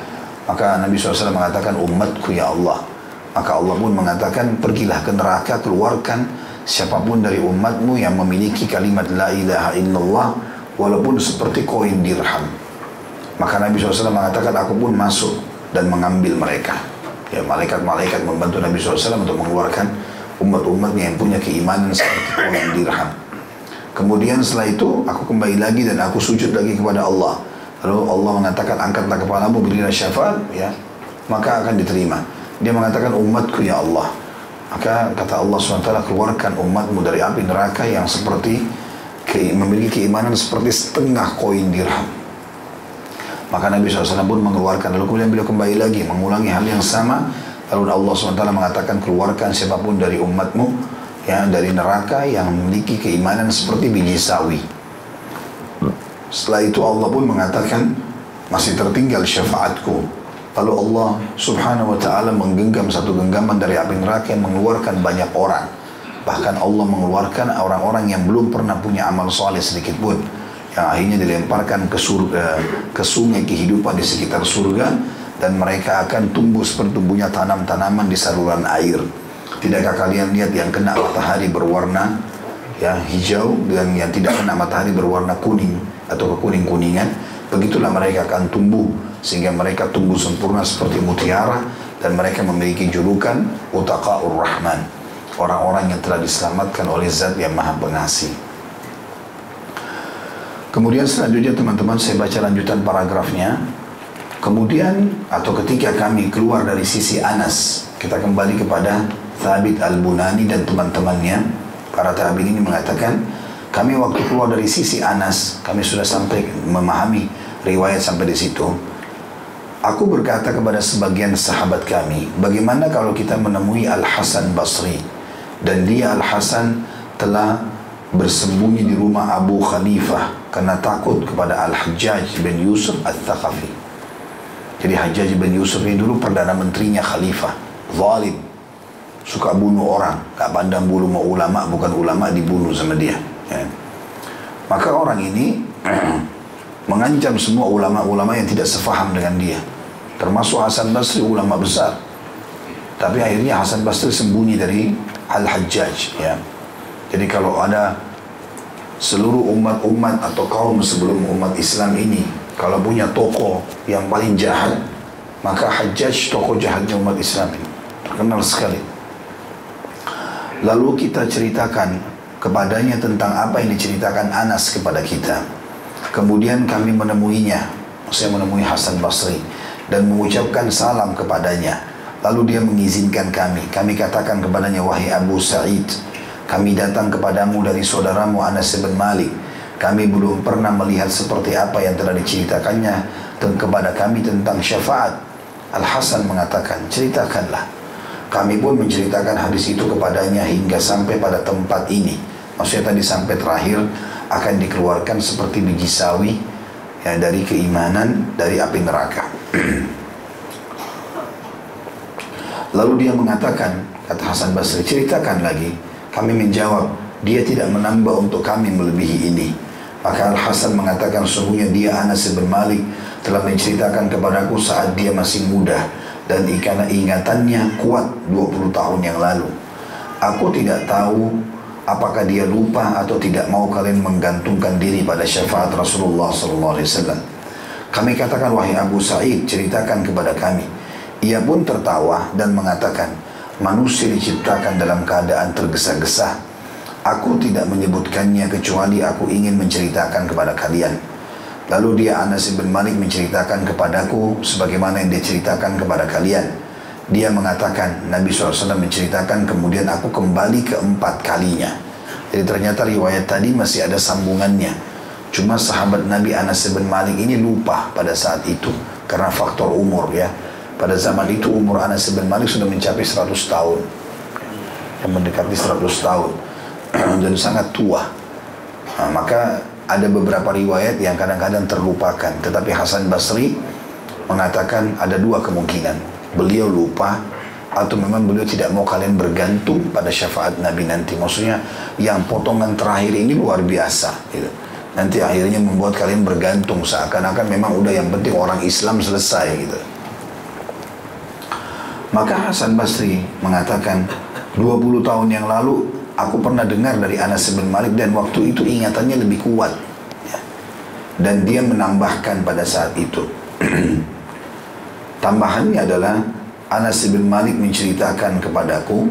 maka Nabi SAW mengatakan umatku ya Allah maka Allah pun mengatakan pergilah ke neraka keluarkan siapa pun dari umatmu yang memiliki kalimat la ilaha illallah walaupun seperti koin dirham maka Nabi SAW mengatakan aku pun masuk dan mengambil mereka ya malaikat-malaikat membantu Nabi SAW untuk mengeluarkan umat-umatnya yang punya keimanan seperti koin dirham Kemudian setelah itu aku kembali lagi dan aku sujud lagi kepada Allah. Lalu Allah mengatakan angkatlah kepalamu berilah syafaat ya maka akan diterima. Dia mengatakan umatku ya Allah. Maka kata Allah SWT keluarkan umatmu dari api neraka yang seperti memiliki keimanan seperti setengah koin dirham. Maka Nabi SAW pun mengeluarkan lalu kemudian beliau kembali lagi mengulangi hal yang sama Lalu Allah SWT mengatakan keluarkan siapa pun dari umatmu ya dari neraka yang memiliki keimanan seperti biji sawi. Setelah itu Allah pun mengatakan masih tertinggal syafaatku. Lalu Allah subhanahu wa ta'ala menggenggam satu genggaman dari api neraka yang mengeluarkan banyak orang. Bahkan Allah mengeluarkan orang-orang yang belum pernah punya amal soleh sedikit pun. Yang akhirnya dilemparkan ke surga, ke sungai kehidupan di sekitar surga. Dan mereka akan tumbuh seperti tumbuhnya tanam-tanaman di saluran air. Tidakkah kalian lihat yang kena matahari berwarna ya hijau dan yang tidak kena matahari berwarna kuning atau kekuning-kuningan? Begitulah mereka akan tumbuh sehingga mereka tumbuh sempurna seperti mutiara dan mereka memiliki julukan Utaqaur Rahman. Orang-orang yang telah diselamatkan oleh zat yang maha pengasih. Kemudian selanjutnya teman-teman saya baca lanjutan paragrafnya. Kemudian atau ketika kami keluar dari sisi Anas kita kembali kepada Thabit Al-Bunani dan teman-temannya. Para tabi'in ini mengatakan kami waktu keluar dari sisi Anas kami sudah sampai memahami riwayat sampai di situ Aku berkata kepada sebagian sahabat kami, bagaimana kalau kita menemui Al-Hasan Basri dan dia Al-Hasan telah bersembunyi di rumah Abu Khalifah karena takut kepada Al-Hajjaj bin Yusuf Al-Thaqafi. Jadi Hajjaj bin Yusuf ini dulu Perdana Menterinya Khalifah, zalim, suka bunuh orang, gak pandang bulu mau ulama, bukan ulama dibunuh sama dia. Ya. Maka orang ini <clears throat> mengancam semua ulama-ulama yang tidak sefaham dengan dia. Termasuk Hasan Basri ulama besar. Tapi akhirnya Hasan Basri sembunyi dari Al-Hajjaj ya. Jadi kalau ada seluruh umat-umat atau kaum sebelum umat Islam ini kalau punya toko yang paling jahat maka Hajjaj toko jahatnya umat Islam ini terkenal sekali. Lalu kita ceritakan kepadanya tentang apa yang diceritakan Anas kepada kita. Kemudian kami menemuinya, saya menemui Hasan Basri dan mengucapkan salam kepadanya. Lalu dia mengizinkan kami. Kami katakan kepadanya, wahai Abu Sa'id, kami datang kepadamu dari saudaramu Anas bin Malik. Kami belum pernah melihat seperti apa yang telah diceritakannya dan kepada kami tentang syafaat. Al-Hasan mengatakan, ceritakanlah. Kami pun menceritakan hadis itu kepadanya hingga sampai pada tempat ini. Maksudnya tadi sampai terakhir akan dikeluarkan seperti biji sawi ya, dari keimanan dari api neraka. <clears throat> Lalu dia mengatakan, kata Hasan Basri, ceritakan lagi. Kami menjawab, dia tidak menambah untuk kami melebihi ini. Maka Al Hasan mengatakan sungguhnya dia Anas bin Malik telah menceritakan kepadaku saat dia masih muda dan karena ingatannya kuat 20 tahun yang lalu. Aku tidak tahu apakah dia lupa atau tidak mau kalian menggantungkan diri pada syafaat Rasulullah sallallahu alaihi wasallam. Kami katakan wahai Abu Sa'id ceritakan kepada kami. Ia pun tertawa dan mengatakan manusia diciptakan dalam keadaan tergesa-gesa. Aku tidak menyebutkannya kecuali aku ingin menceritakan kepada kalian. Lalu dia Anas bin Malik menceritakan kepadaku sebagaimana yang dia ceritakan kepada kalian. Dia mengatakan Nabi SAW menceritakan kemudian aku kembali keempat kalinya. Jadi ternyata riwayat tadi masih ada sambungannya. Cuma sahabat Nabi Anas bin Malik ini lupa pada saat itu karena faktor umur ya. Pada zaman itu umur Anas bin Malik sudah mencapai 100 tahun. Yang mendekati 100 tahun <clears throat> dan sangat tua. Nah, maka ada beberapa riwayat yang kadang-kadang terlupakan. Tetapi Hasan Basri mengatakan ada dua kemungkinan beliau lupa atau memang beliau tidak mau kalian bergantung pada syafaat Nabi nanti. Maksudnya yang potongan terakhir ini luar biasa. Gitu. Nanti akhirnya membuat kalian bergantung seakan-akan memang udah yang penting orang Islam selesai gitu. Maka Hasan Basri mengatakan 20 tahun yang lalu aku pernah dengar dari Anas bin Malik dan waktu itu ingatannya lebih kuat. Ya. Dan dia menambahkan pada saat itu. <clears throat> Tambahannya adalah Anas bin Malik menceritakan kepadaku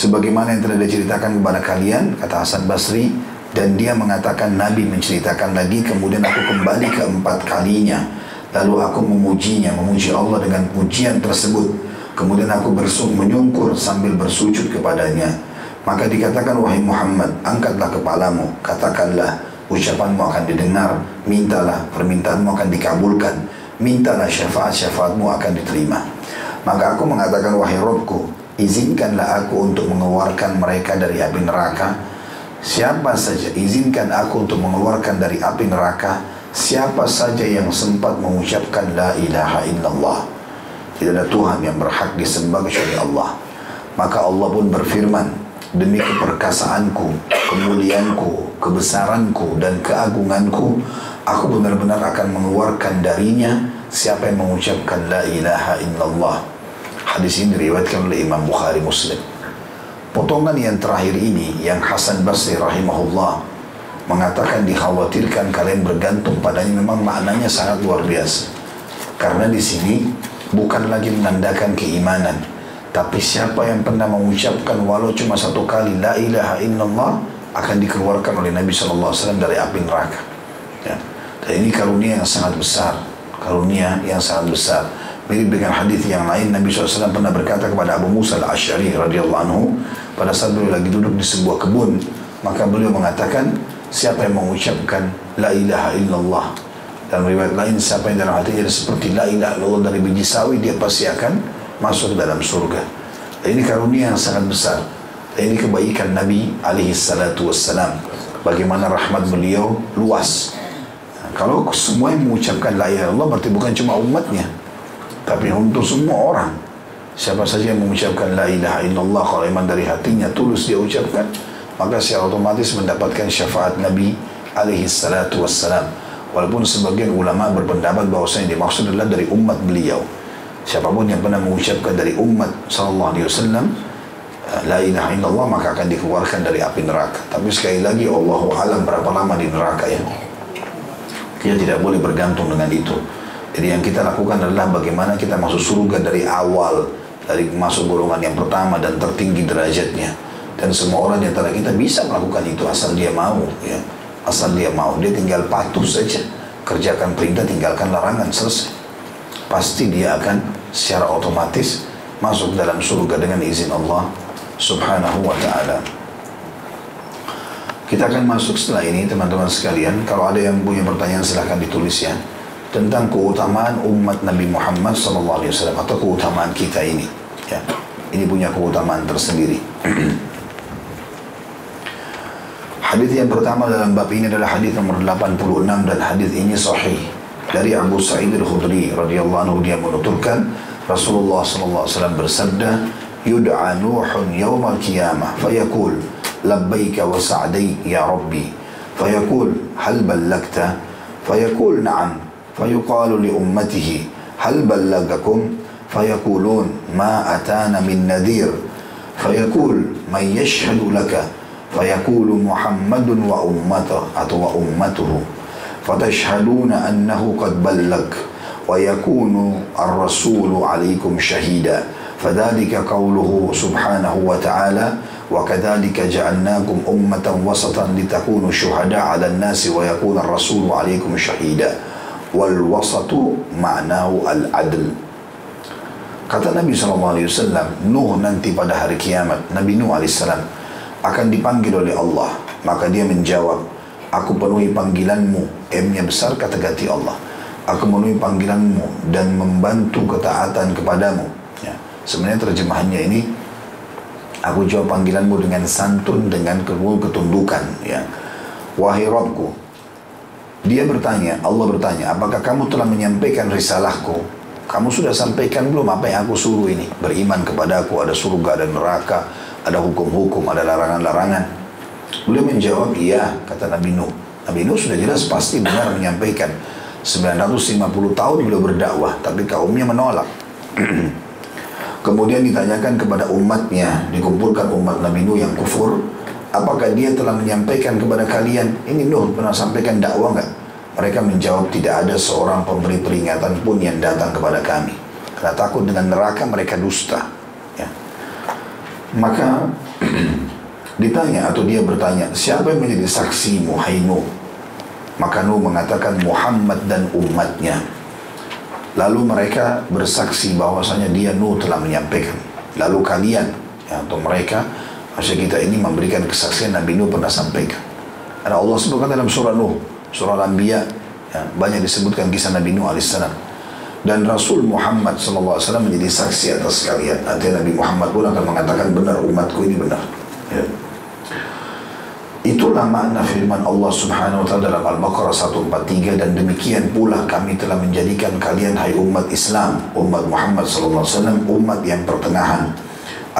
sebagaimana yang telah diceritakan kepada kalian kata Hasan Basri dan dia mengatakan Nabi menceritakan lagi kemudian aku kembali keempat kalinya. Lalu aku memujinya memuji Allah dengan pujian tersebut. Kemudian aku bersuk menyungkur sambil bersujud kepadanya. Maka dikatakan wahai Muhammad angkatlah kepalamu. Katakanlah ucapanmu akan didengar. Mintalah permintaanmu akan dikabulkan. Mintalah syafaat, syafaatmu akan diterima. Maka aku mengatakan, wahai Robku, izinkanlah aku untuk mengeluarkan mereka dari api neraka. Siapa saja, izinkan aku untuk mengeluarkan dari api neraka, siapa saja yang sempat mengucapkan la ilaha illallah. Tidak ada Tuhan yang berhak disembah kecuali Allah. Maka Allah pun berfirman, demi keperkasaanku, kemuliaanku, kebesaranku, dan keagunganku, aku benar-benar akan mengeluarkan darinya siapa yang mengucapkan la ilaha illallah. Hadis ini diriwayatkan oleh Imam Bukhari Muslim. Potongan yang terakhir ini yang Hasan Basri rahimahullah mengatakan dikhawatirkan kalian bergantung padanya memang maknanya sangat luar biasa. Karena di sini bukan lagi menandakan keimanan, tapi siapa yang pernah mengucapkan walau cuma satu kali la ilaha illallah akan dikeluarkan oleh Nabi SAW dari api neraka. Ya. Dan ini karunia yang sangat besar, karunia yang sangat besar. Mirip dengan hadis yang lain Nabi SAW pernah berkata kepada Abu Musa al-Ash'ari radhiyallahu anhu pada saat beliau lagi duduk di sebuah kebun maka beliau mengatakan siapa yang mengucapkan la ilaha illallah? Dan riwayat lain siapa yang dalam hatinya seperti la ilaha illallah dari biji sawi dia pasti akan masuk dalam surga. Dan ini karunia yang sangat besar. Dan ini kebaikan Nabi alaihi salatu wassalam. Bagaimana rahmat beliau luas. Kalau semua yang mengucapkan la ilaha illallah berarti bukan cuma umatnya tapi untuk semua orang siapa saja yang mengucapkan la ilaha illallah kalau iman dari hatinya tulus dia ucapkan maka secara otomatis mendapatkan syafaat Nabi alaihi salatu wassalam. Walaupun sebagian ulama berpendapat bahwasanya dimaksud adalah dari umat beliau. Siapa pun yang pernah mengucapkan dari umat sallallahu alaihi wasallam la ilaha illallah maka akan dikeluarkan dari api neraka. Tapi sekali lagi Allah alam berapa lama di neraka ya? Dia tidak boleh bergantung dengan itu jadi yang kita lakukan adalah bagaimana kita masuk surga dari awal, dari masuk golongan yang pertama dan tertinggi derajatnya. Dan semua orang di antara kita bisa melakukan itu asal dia mau, ya. Asal dia mau, dia tinggal patuh saja. Kerjakan perintah, tinggalkan larangan, selesai. Pasti dia akan secara otomatis masuk dalam surga dengan izin Allah Subhanahu wa taala. Kita akan masuk setelah ini teman-teman sekalian. Kalau ada yang punya pertanyaan silahkan ditulis ya tentang keutamaan umat Nabi Muhammad SAW atau keutamaan kita ini. Ya, ini punya keutamaan tersendiri. <clears throat> hadis yang pertama dalam bab ini adalah hadis nomor 86 dan hadis ini sahih dari Abu Sa'id Al-Khudri radhiyallahu anhu dia menuturkan Rasulullah wasallam bersabda yud'a Nuhun yawm al-qiyamah fayaqul labbaika wa sa'daik ya rabbi fayaqul hal ballagta fayaqul na'am فيقال لأمته هل بلغكم؟ فيقولون ما أتانا من نذير. فيقول من يشهد لك؟ فيقول محمد وأمته أو أمته فتشهدون أنه قد بلغ ويكون الرسول عليكم شهيدا. فذلك قوله سبحانه وتعالى وكذلك جعلناكم أمة وسطا لتكونوا شهداء على الناس ويكون الرسول عليكم شهيدا. Wal wasatu ma'nahu al adl kata Nabi SAW Nuh nanti pada hari kiamat Nabi Nuh AS akan dipanggil oleh Allah. Maka dia menjawab aku penuhi panggilanmu. M-nya besar kata ganti Allah. Aku memenuhi panggilanmu dan membantu ketaatan kepadamu. Ya. sebenarnya terjemahannya ini aku jawab panggilanmu dengan santun dengan ketundukan ya. Wahai Rabbku dia bertanya, Allah bertanya, apakah kamu telah menyampaikan risalahku? Kamu sudah sampaikan belum apa yang aku suruh ini? Beriman kepada aku, ada surga, ada neraka, ada hukum-hukum, ada larangan-larangan. Beliau menjawab, iya, kata Nabi Nuh. Nabi Nuh sudah jelas pasti benar menyampaikan. 950 tahun beliau berdakwah, tapi kaumnya menolak. <clears throat> Kemudian ditanyakan kepada umatnya, dikumpulkan umat Nabi Nuh yang kufur, apakah dia telah menyampaikan kepada kalian? Ini Nuh pernah sampaikan dakwah enggak mereka menjawab tidak ada seorang pemberi peringatan pun yang datang kepada kami. Karena takut dengan neraka mereka dusta ya. maka <clears throat> ditanya atau dia bertanya siapa yang menjadi saksimu hai Nuh? Maka Nuh mengatakan Muhammad dan umatnya. Lalu mereka bersaksi bahwasanya dia Nuh telah menyampaikan. Lalu kalian ya, atau mereka Maksudnya kita ini memberikan kesaksian Nabi Nuh pernah sampaikan. Ada Allah sebutkan dalam surah Nuh, surah Al-Anbiya, ya, banyak disebutkan kisah Nabi Nuh alaihissalam. dan Rasul Muhammad SAW menjadi saksi atas kalian. Nanti Nabi Muhammad pun akan mengatakan benar umatku ini benar. Ya. Itulah makna firman Allah Subhanahu wa taala dalam Al-Baqarah 143 dan demikian pula kami telah menjadikan kalian hai umat Islam, umat Muhammad sallallahu alaihi wasallam umat yang pertengahan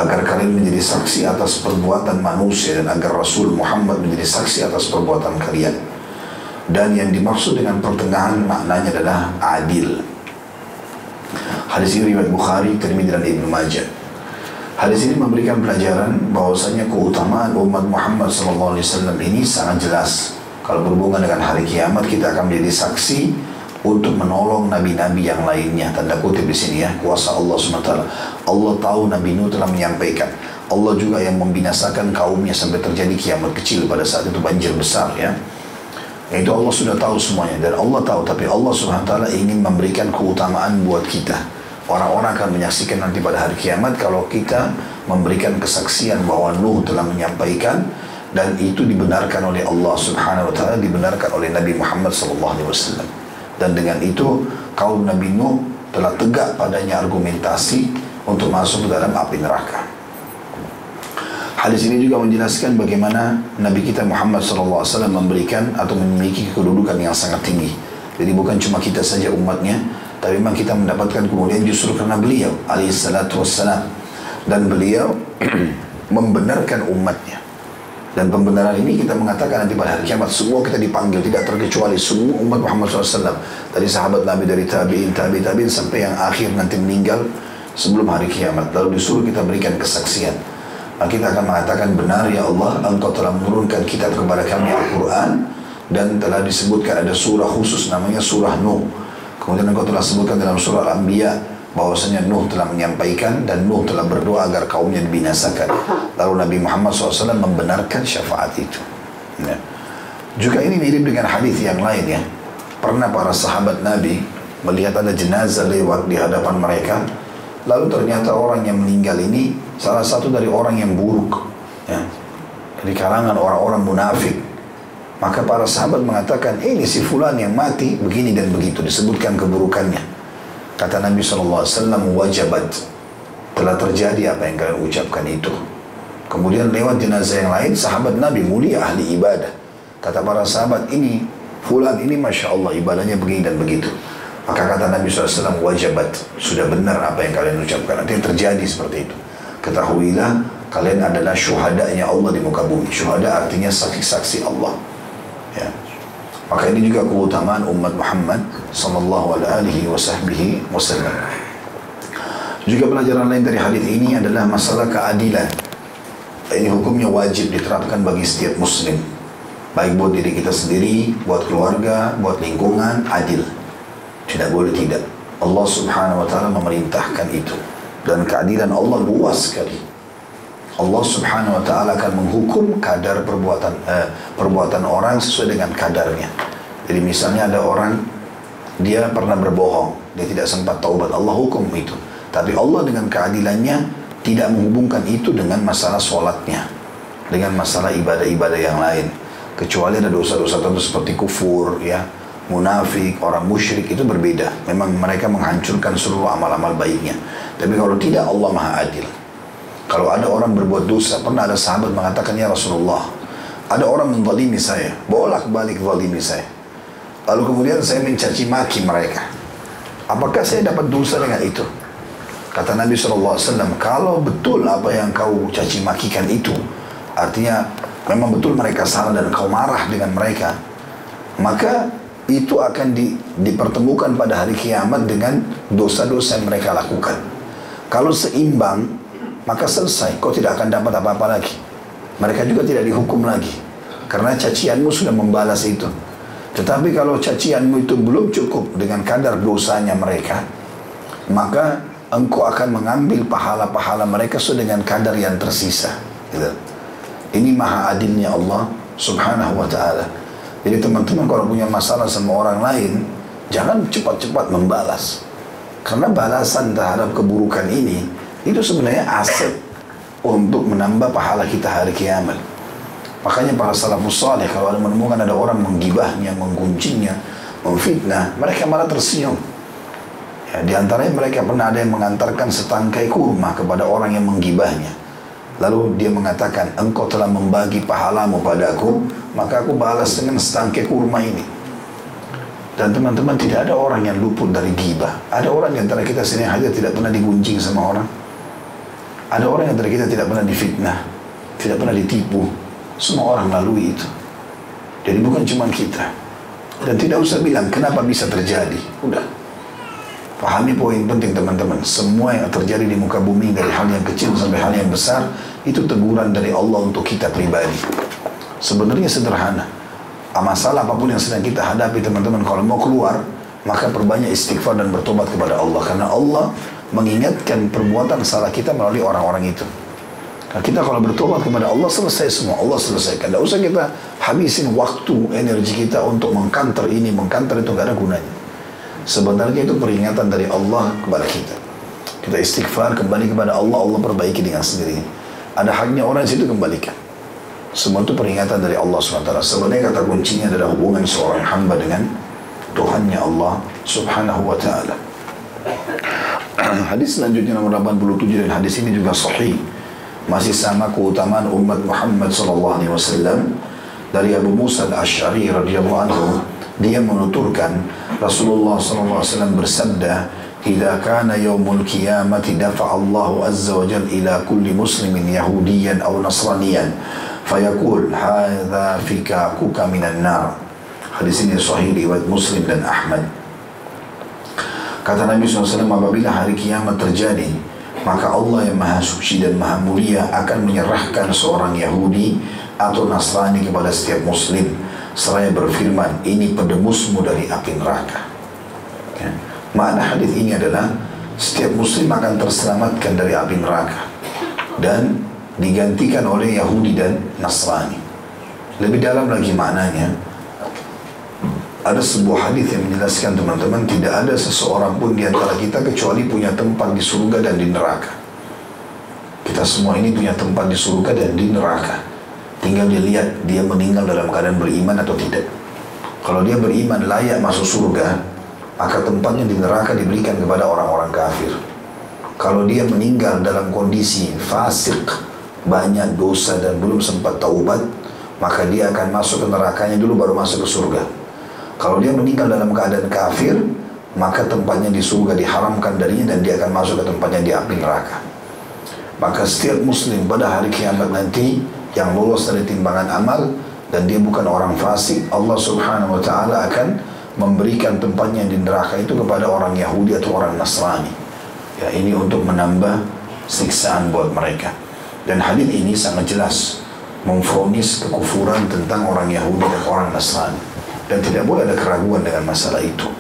agar kalian menjadi saksi atas perbuatan manusia dan agar Rasul Muhammad menjadi saksi atas perbuatan kalian. Dan yang dimaksud dengan pertengahan maknanya adalah adil. Hadis ini riwayat Bukhari, Tirmidzi dan Ibnu Majah. Hadis ini memberikan pelajaran bahwasanya keutamaan umat Muhammad SAW ini sangat jelas. Kalau berhubungan dengan hari kiamat kita akan menjadi saksi untuk menolong nabi-nabi yang lainnya. Tanda kutip di sini ya, kuasa Allah SWT. Allah tahu Nabi Nuh telah menyampaikan. Allah juga yang membinasakan kaumnya sampai terjadi kiamat kecil pada saat itu banjir besar ya. Itu Allah sudah tahu semuanya dan Allah tahu tapi Allah SWT ingin memberikan keutamaan buat kita Orang-orang akan menyaksikan nanti pada hari kiamat kalau kita memberikan kesaksian bahwa Nuh telah menyampaikan dan itu dibenarkan oleh Allah Subhanahu wa taala, dibenarkan oleh Nabi Muhammad sallallahu alaihi wasallam. Dan dengan itu kaum Nabi Nuh telah tegak padanya argumentasi untuk masuk ke dalam api neraka. Hadis ini juga menjelaskan bagaimana Nabi kita Muhammad SAW memberikan atau memiliki kedudukan yang sangat tinggi. Jadi bukan cuma kita saja umatnya, tapi memang kita mendapatkan kemudian justru karena beliau alaihissalatu wassalam. Dan beliau <clears throat> membenarkan umatnya. Dan pembenaran ini kita mengatakan nanti pada hari kiamat semua kita dipanggil tidak terkecuali semua umat Muhammad SAW dari sahabat Nabi dari tabiin tabi tabiin sampai yang akhir nanti meninggal sebelum hari kiamat. Lalu disuruh kita berikan kesaksian. Maka kita akan mengatakan benar ya Allah engkau telah menurunkan kitab kepada kami Al-Quran dan telah disebutkan ada surah khusus namanya surah Nuh. Kemudian engkau telah sebutkan dalam surah Al-Anbiya bahwasanya Nuh telah menyampaikan dan Nuh telah berdoa agar kaumnya dibinasakan. Lalu Nabi Muhammad SAW membenarkan syafaat itu. Ya. Juga ini mirip dengan hadis yang lain ya. Pernah para sahabat Nabi melihat ada jenazah lewat di hadapan mereka. Lalu ternyata orang yang meninggal ini salah satu dari orang yang buruk. Ya. Dari kalangan orang-orang munafik maka para sahabat mengatakan, ini si fulan yang mati, begini dan begitu. Disebutkan keburukannya. Kata Nabi SAW, wajabat. Telah terjadi apa yang kalian ucapkan itu. Kemudian lewat jenazah yang lain, sahabat Nabi mulia ahli ibadah. Kata para sahabat, ini fulan ini Masya Allah ibadahnya begini dan begitu. Maka kata Nabi SAW, wajabat. Sudah benar apa yang kalian ucapkan. Nanti terjadi seperti itu. Ketahuilah, kalian adalah syuhadanya Allah di muka bumi. Syuhada artinya saksi-saksi Allah. Ya. Maka ini juga keutamaan umat Muhammad sallallahu alaihi wasallam. Juga pelajaran lain dari hadis ini adalah masalah keadilan. Ini hukumnya wajib diterapkan bagi setiap muslim. Baik buat diri kita sendiri, buat keluarga, buat lingkungan, adil. Tidak boleh tidak. Allah subhanahu wa ta'ala memerintahkan itu. Dan keadilan Allah luas sekali. Allah Subhanahu wa taala akan menghukum kadar perbuatan eh, perbuatan orang sesuai dengan kadarnya. Jadi misalnya ada orang dia pernah berbohong, dia tidak sempat taubat, Allah hukum itu. Tapi Allah dengan keadilannya tidak menghubungkan itu dengan masalah sholatnya, dengan masalah ibadah-ibadah yang lain. Kecuali ada dosa-dosa tertentu seperti kufur, ya, munafik, orang musyrik itu berbeda. Memang mereka menghancurkan seluruh amal-amal baiknya. Tapi kalau tidak Allah Maha Adil. Kalau ada orang berbuat dosa, pernah ada sahabat mengatakan, Ya Rasulullah, ada orang menzalimi saya, bolak-balik zalimi saya. Lalu kemudian saya mencaci maki mereka. Apakah saya dapat dosa dengan itu? Kata Nabi SAW, kalau betul apa yang kau caci makikan itu, artinya memang betul mereka salah dan kau marah dengan mereka, maka itu akan di, dipertemukan pada hari kiamat dengan dosa-dosa yang mereka lakukan. Kalau seimbang, maka selesai. Kau tidak akan dapat apa-apa lagi. Mereka juga tidak dihukum lagi. Karena cacianmu sudah membalas itu. Tetapi kalau cacianmu itu belum cukup dengan kadar dosanya mereka, maka engkau akan mengambil pahala-pahala mereka sesuai dengan kadar yang tersisa. Gitu. Ini maha adilnya Allah subhanahu wa ta'ala. Jadi teman-teman kalau punya masalah sama orang lain, jangan cepat-cepat membalas. Karena balasan terhadap keburukan ini itu sebenarnya aset untuk menambah pahala kita hari kiamat. Makanya para salafus saleh kalau ada menemukan ada orang menggibahnya, mengguncingnya, memfitnah, mereka malah tersenyum. Ya, di antaranya mereka pernah ada yang mengantarkan setangkai kurma kepada orang yang menggibahnya. Lalu dia mengatakan, engkau telah membagi pahalamu padaku, maka aku balas dengan setangkai kurma ini. Dan teman-teman tidak ada orang yang luput dari gibah. Ada orang di antara kita sini saja tidak pernah digunjing sama orang. Ada orang yang antara kita tidak pernah difitnah, tidak pernah ditipu. Semua orang lalui itu. Jadi bukan cuma kita. Dan tidak usah bilang kenapa bisa terjadi. Udah. Pahami poin penting teman-teman. Semua yang terjadi di muka bumi dari hal yang kecil sampai hal yang besar itu teguran dari Allah untuk kita pribadi. Sebenarnya sederhana. Masalah apa pun yang sedang kita hadapi teman-teman kalau mau keluar maka perbanyak istighfar dan bertobat kepada Allah karena Allah mengingatkan perbuatan salah kita melalui orang-orang itu. Nah, kita kalau bertobat kepada Allah selesai semua, Allah selesaikan. Tidak usah kita habisin waktu, energi kita untuk mengkanter ini, mengkanter itu, gak ada gunanya. Sebenarnya itu peringatan dari Allah kepada kita. Kita istighfar, kembali kepada Allah, Allah perbaiki dengan sendirinya. Ada haknya orang situ kembalikan. Semua itu peringatan dari Allah SWT. Sebenarnya kata kuncinya adalah hubungan seorang hamba dengan Tuhannya Allah Subhanahu wa taala. <clears throat> hadis selanjutnya nomor 87 dan hadis ini juga sahih. Masih sama keutamaan umat Muhammad sallallahu alaihi wasallam dari Abu Musa al-Asy'ari radhiyallahu anhu dia menuturkan Rasulullah sallallahu alaihi wasallam bersabda إذا كان يوم القيامة دفع الله عز وجل إلى كل مسلم يهوديا أو نصرانيا فيقول هذا فكاكك من النار Hadis ini sahih riwayat Muslim dan Ahmad. Kata Nabi SAW, apabila hari kiamat terjadi, maka Allah yang maha suci dan maha mulia akan menyerahkan seorang Yahudi atau Nasrani kepada setiap Muslim. Seraya berfirman, ini pedemusmu dari api neraka. Ya. Makna hadis ini adalah setiap Muslim akan terselamatkan dari api neraka dan digantikan oleh Yahudi dan Nasrani. Lebih dalam lagi maknanya, ada sebuah hadis yang menjelaskan teman-teman tidak ada seseorang pun di antara kita kecuali punya tempat di surga dan di neraka. Kita semua ini punya tempat di surga dan di neraka. Tinggal dia lihat dia meninggal dalam keadaan beriman atau tidak. Kalau dia beriman layak masuk surga, maka tempatnya di neraka diberikan kepada orang-orang kafir. Kalau dia meninggal dalam kondisi fasik, banyak dosa dan belum sempat taubat, maka dia akan masuk ke nerakanya dulu baru masuk ke surga. Kalau dia meninggal dalam keadaan kafir, maka tempatnya di surga diharamkan darinya dan dia akan masuk ke tempatnya di api neraka. Maka setiap muslim pada hari kiamat nanti yang lolos dari timbangan amal dan dia bukan orang fasik, Allah Subhanahu wa taala akan memberikan tempatnya di neraka itu kepada orang Yahudi atau orang Nasrani. Ya, ini untuk menambah siksaan buat mereka. Dan hadis ini sangat jelas memfonis kekufuran tentang orang Yahudi dan orang Nasrani dan tidak boleh ada keraguan dengan masalah itu.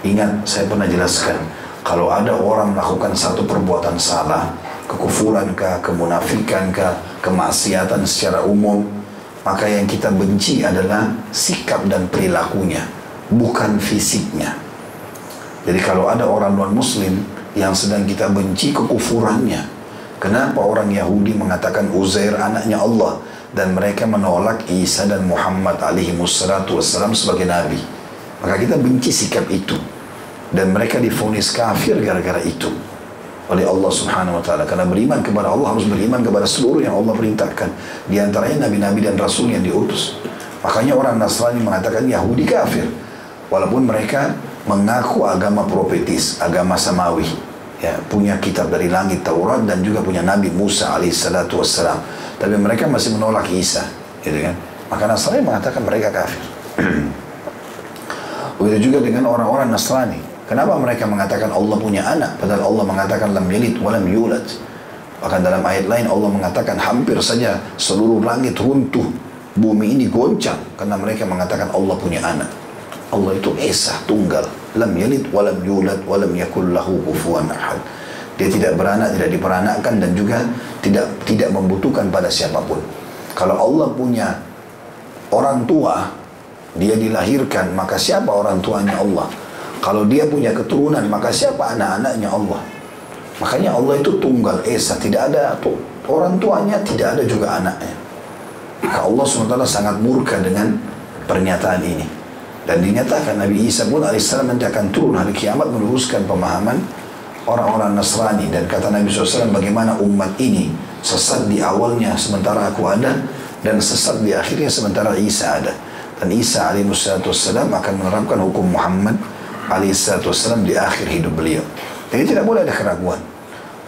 Ingat, saya pernah jelaskan, kalau ada orang melakukan satu perbuatan salah, kekufuran kah, kemunafikan kah, kemaksiatan secara umum, maka yang kita benci adalah sikap dan perilakunya, bukan fisiknya. Jadi kalau ada orang non muslim yang sedang kita benci kekufurannya, kenapa orang Yahudi mengatakan Uzair anaknya Allah? Dan mereka menolak Isa dan Muhammad alaihi wassalam sebagai nabi. Maka kita benci sikap itu. Dan mereka difonis kafir gara-gara itu oleh Allah Subhanahu wa taala. Karena beriman kepada Allah harus beriman kepada seluruh yang Allah perintahkan. Di antaranya nabi-nabi dan rasul yang diutus. Makanya orang Nasrani mengatakan Yahudi kafir. Walaupun mereka mengaku agama profetis, agama samawi. Ya, punya kitab dari langit Taurat dan juga punya Nabi Musa alaihissalatu wassalam. Tapi mereka masih menolak Isa, gitu kan? Maka Nasrani mengatakan mereka kafir. <clears throat> Begitu juga dengan orang-orang Nasrani. Kenapa mereka mengatakan Allah punya anak? Padahal Allah mengatakan lam yalid walam yulad. Bahkan dalam ayat lain Allah mengatakan hampir saja seluruh langit runtuh. Bumi ini goncang karena mereka mengatakan Allah punya anak. Allah itu Esa, tunggal. Lam yalid walam yulad walam yakul lahu kufuwan ahad. Dia tidak beranak, tidak diperanakkan dan juga tidak tidak membutuhkan pada siapa pun. Kalau Allah punya orang tua, dia dilahirkan, maka siapa orang tuanya Allah? Kalau dia punya keturunan, maka siapa anak-anaknya Allah? Makanya Allah itu tunggal esa, tidak ada tuh orang tuanya, tidak ada juga anaknya. Maka Allah SWT sangat murka dengan pernyataan ini. Dan dinyatakan Nabi Isa pun alaihissalam nanti akan turun hari kiamat meluruskan pemahaman orang-orang Nasrani. Dan kata Nabi SAW bagaimana umat ini sesat di awalnya sementara aku ada dan sesat di akhirnya sementara Isa ada. Dan Isa alaihissalam akan menerapkan hukum Muhammad alaihissalam di akhir hidup beliau. Jadi tidak boleh ada keraguan.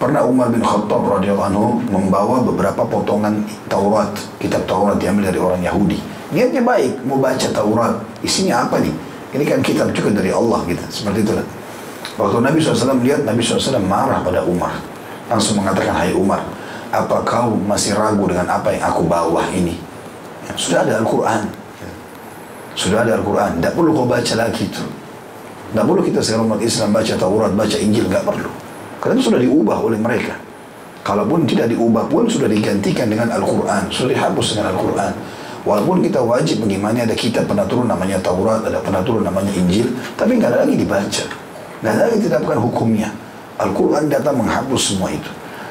Pernah Umar bin Khattab radhiyallahu anhu membawa beberapa potongan Taurat, kitab Taurat diambil dari orang Yahudi. Niatnya baik, mau baca Taurat. Isinya apa nih? Ini kan kitab juga dari Allah gitu. Seperti itu. Waktu Nabi SAW melihat, Nabi SAW marah pada Umar. Langsung mengatakan, Hai Umar, apa kau masih ragu dengan apa yang aku bawa ini? Ya, sudah ada Al-Quran. Sudah ada Al-Quran. Tidak perlu kau baca lagi itu. Tidak perlu kita sekarang umat Islam baca Taurat, baca Injil. Tidak perlu. Karena itu sudah diubah oleh mereka. Kalaupun tidak diubah pun sudah digantikan dengan Al-Quran. Sudah dihapus dengan Al-Quran. Walaupun kita wajib bagaimana ada kitab pernah turun namanya Taurat, ada pernah turun namanya Injil. Tapi nggak ada lagi dibaca. Nggak ada lagi bukan hukumnya. Al-Quran datang menghapus semua itu.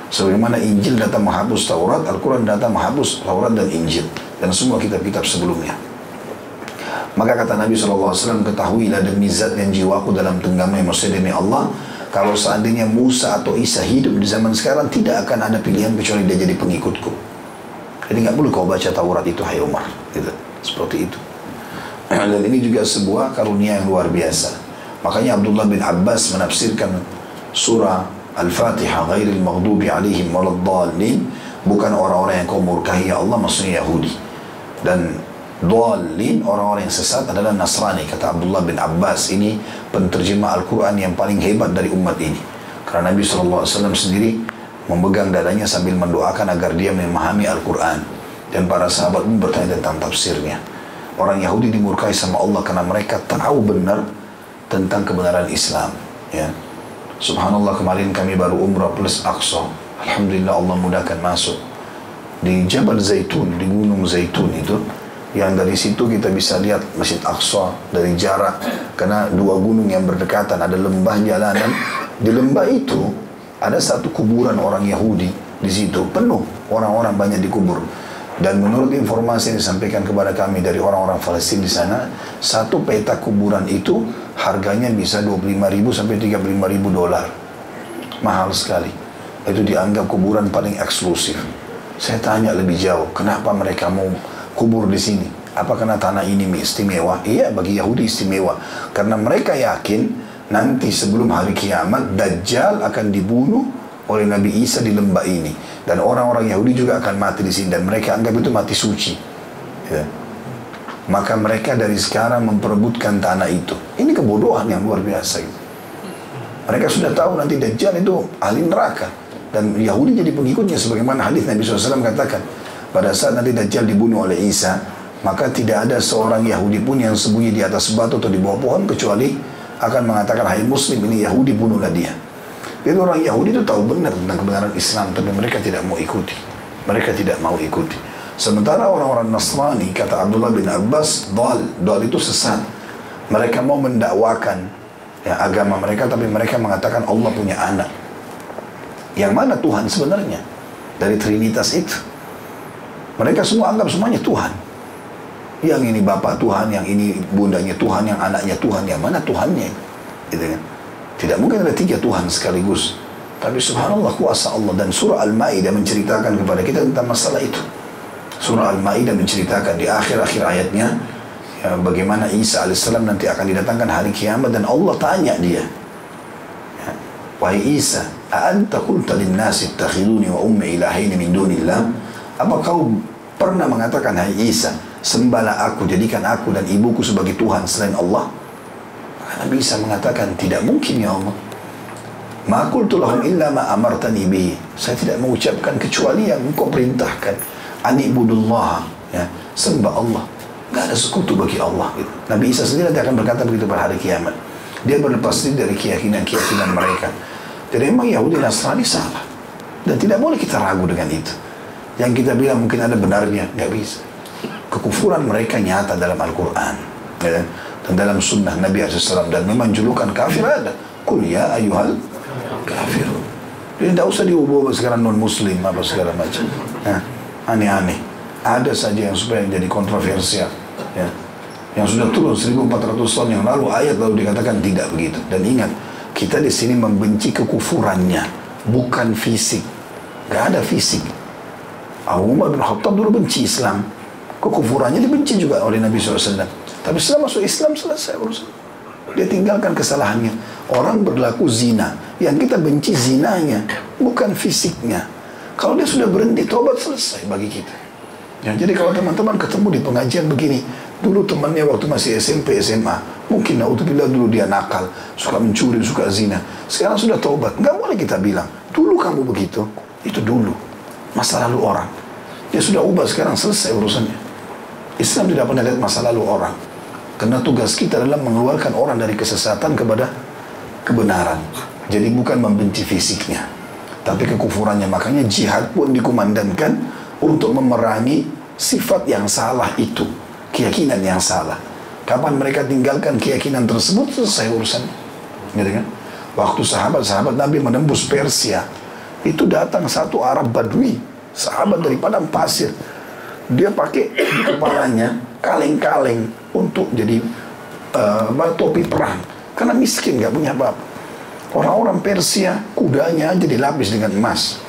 Sebagaimana Injil datang menghapus Taurat, Al-Quran datang menghapus Taurat dan Injil. Dan semua kitab-kitab sebelumnya. Maka kata Nabi SAW, ketahuilah demi zat yang jiwaku dalam tenggamnya maksudnya demi Allah, kalau seandainya Musa atau Isa hidup di zaman sekarang tidak akan ada pilihan kecuali dia jadi pengikutku. Jadi nggak boleh kau baca Taurat itu Hai Umar, gitu. Seperti itu. <clears throat> Dan ini juga sebuah karunia yang luar biasa. Makanya Abdullah bin Abbas menafsirkan surah Al-Fatihah ghairil maghdubi alaihim waladdallin bukan orang-orang yang kau murkahi ya Allah maksudnya Yahudi. Dan Dhalin orang-orang yang sesat adalah Nasrani kata Abdullah bin Abbas ini penterjemah Al-Quran yang paling hebat dari umat ini karena Nabi SAW sendiri memegang dadanya sambil mendoakan agar dia memahami Al-Quran. Dan para sahabat pun bertanya tentang tafsirnya. Orang Yahudi dimurkai sama Allah karena mereka tahu benar tentang kebenaran Islam ya. Subhanallah kemarin kami baru umrah plus Aqsa. Alhamdulillah Allah mudahkan masuk. Di Jabal Zaitun di Gunung Zaitun itu yang dari situ kita bisa lihat Masjid Aqsa dari jarak. Karena dua gunung yang berdekatan ada lembah jalanan. Di lembah itu ada satu kuburan orang Yahudi di situ penuh orang-orang banyak dikubur dan menurut informasi yang disampaikan kepada kami dari orang-orang Palestina di sana satu peta kuburan itu harganya bisa 25 ribu sampai 35 ribu dolar mahal sekali itu dianggap kuburan paling eksklusif saya tanya lebih jauh kenapa mereka mau kubur di sini. Apa karena tanah ini istimewa? Iya, bagi Yahudi istimewa. Karena mereka yakin nanti sebelum hari kiamat Dajjal akan dibunuh oleh Nabi Isa di lembah ini. Dan orang-orang Yahudi juga akan mati di sini. Dan mereka anggap itu mati suci. Ya. Maka mereka dari sekarang memperebutkan tanah itu. Ini kebodohan yang luar biasa. Gitu. Mereka sudah tahu nanti Dajjal itu ahli neraka. Dan Yahudi jadi pengikutnya sebagaimana hadis Nabi SAW katakan pada saat nanti Dajjal dibunuh oleh Isa, maka tidak ada seorang Yahudi pun yang sembunyi di atas batu atau di bawah pohon kecuali akan mengatakan hai muslim ini Yahudi bunuhlah dia. Jadi orang Yahudi itu tahu benar tentang kebenaran Islam tapi mereka tidak mau ikuti. Mereka tidak mau ikuti. Sementara orang-orang Nasrani kata Abdullah bin Abbas, dal, dal itu sesat. Mereka mau mendakwakan ya, agama mereka tapi mereka mengatakan Allah punya anak. Yang mana Tuhan sebenarnya? Dari Trinitas itu. Mereka semua anggap semuanya Tuhan. Yang ini bapak Tuhan, yang ini bundanya Tuhan, yang anaknya Tuhan, yang mana Tuhannya? Gitu kan? Tidak mungkin ada tiga Tuhan sekaligus. Tapi subhanallah kuasa Allah dan surah Al-Ma'idah menceritakan kepada kita tentang masalah itu. Surah Al-Ma'idah menceritakan di akhir-akhir ayatnya ya, bagaimana Isa alaihissalam nanti akan didatangkan hari kiamat dan Allah tanya dia. Ya, Wahai Isa, a'anta qulta lin-nasi ittakhiduni wa ummi ilahaini min? Apa kau pernah mengatakan, Hai Isa, sembahlah aku, jadikan aku dan ibuku sebagai Tuhan selain Allah? Nabi Isa mengatakan, tidak mungkin ya Allah. Ma qultu lahum illa ma amartani bihi. Saya tidak mengucapkan kecuali yang engkau perintahkan. Anibudullah. Ya, sembah Allah. Gak ada sekutu bagi Allah. Gitu. Nabi Isa sendiri nanti akan berkata begitu pada hari kiamat. Dia berlepas diri dari keyakinan-keyakinan mereka. Jadi memang Yahudi Nasrani salah. Dan tidak boleh kita ragu dengan itu. Yang kita bilang mungkin ada benarnya, nggak bisa. Kekufuran mereka nyata dalam Al-Quran. Ya, dan dalam sunnah Nabi SAW. Dan memang julukan kafir ada. Kul ya ayuhal kafir. Jadi tidak usah diubah sekarang non-muslim apa segala macam. Ya, aneh-aneh. Ada saja yang supaya jadi kontroversial. Ya. Yang sudah turun 1400 tahun yang lalu ayat lalu dikatakan tidak begitu. Dan ingat, kita di sini membenci kekufurannya, bukan fisik. Gak ada fisik. Abu Umar bin Khattab dulu benci Islam. Kekufurannya dibenci juga oleh Nabi SAW. Tapi setelah masuk Islam selesai urusan. Dia tinggalkan kesalahannya. Orang berlaku zina. Yang kita benci zinanya, bukan fisiknya. Kalau dia sudah berhenti, tobat selesai bagi kita. Ya, jadi kalau teman-teman ketemu di pengajian begini, dulu temannya waktu masih SMP, SMA, mungkin naudzubillah dulu dia nakal, suka mencuri, suka zina. Sekarang sudah tobat, nggak boleh kita bilang, dulu kamu begitu, itu dulu, masa lalu orang. Dia sudah ubah sekarang selesai urusannya. Islam tidak pernah lihat masa lalu orang. Karena tugas kita adalah mengeluarkan orang dari kesesatan kepada kebenaran. Jadi bukan membenci fisiknya, tapi kekufurannya. Makanya jihad pun dikumandangkan untuk memerangi sifat yang salah itu, keyakinan yang salah. Kapan mereka tinggalkan keyakinan tersebut selesai urusan. Gitu kan? Waktu sahabat-sahabat Nabi menembus Persia, itu datang satu Arab Badui, sahabat dari padang pasir. Dia pakai di kepalanya kaleng-kaleng untuk jadi uh, topi perang. Karena miskin nggak punya apa-apa. Orang-orang Persia kudanya aja dilapis dengan emas.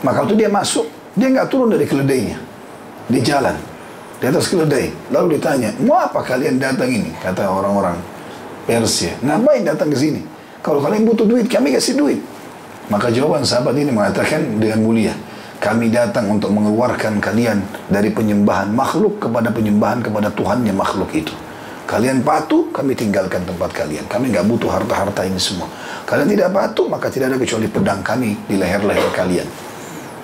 Maka waktu dia masuk dia nggak turun dari keledainya. Di jalan di atas keledai. Lalu ditanya mau apa kalian datang ini? Kata orang-orang Persia. Ngapain datang ke sini? Kalau kalian butuh duit kami kasih duit. Maka jawaban sahabat ini mengatakan dengan mulia kami datang untuk mengeluarkan kalian dari penyembahan makhluk kepada penyembahan kepada Tuhannya makhluk itu. Kalian patuh, kami tinggalkan tempat kalian. Kami nggak butuh harta-harta ini semua. Kalian tidak patuh, maka tidak ada kecuali pedang kami di leher-leher kalian.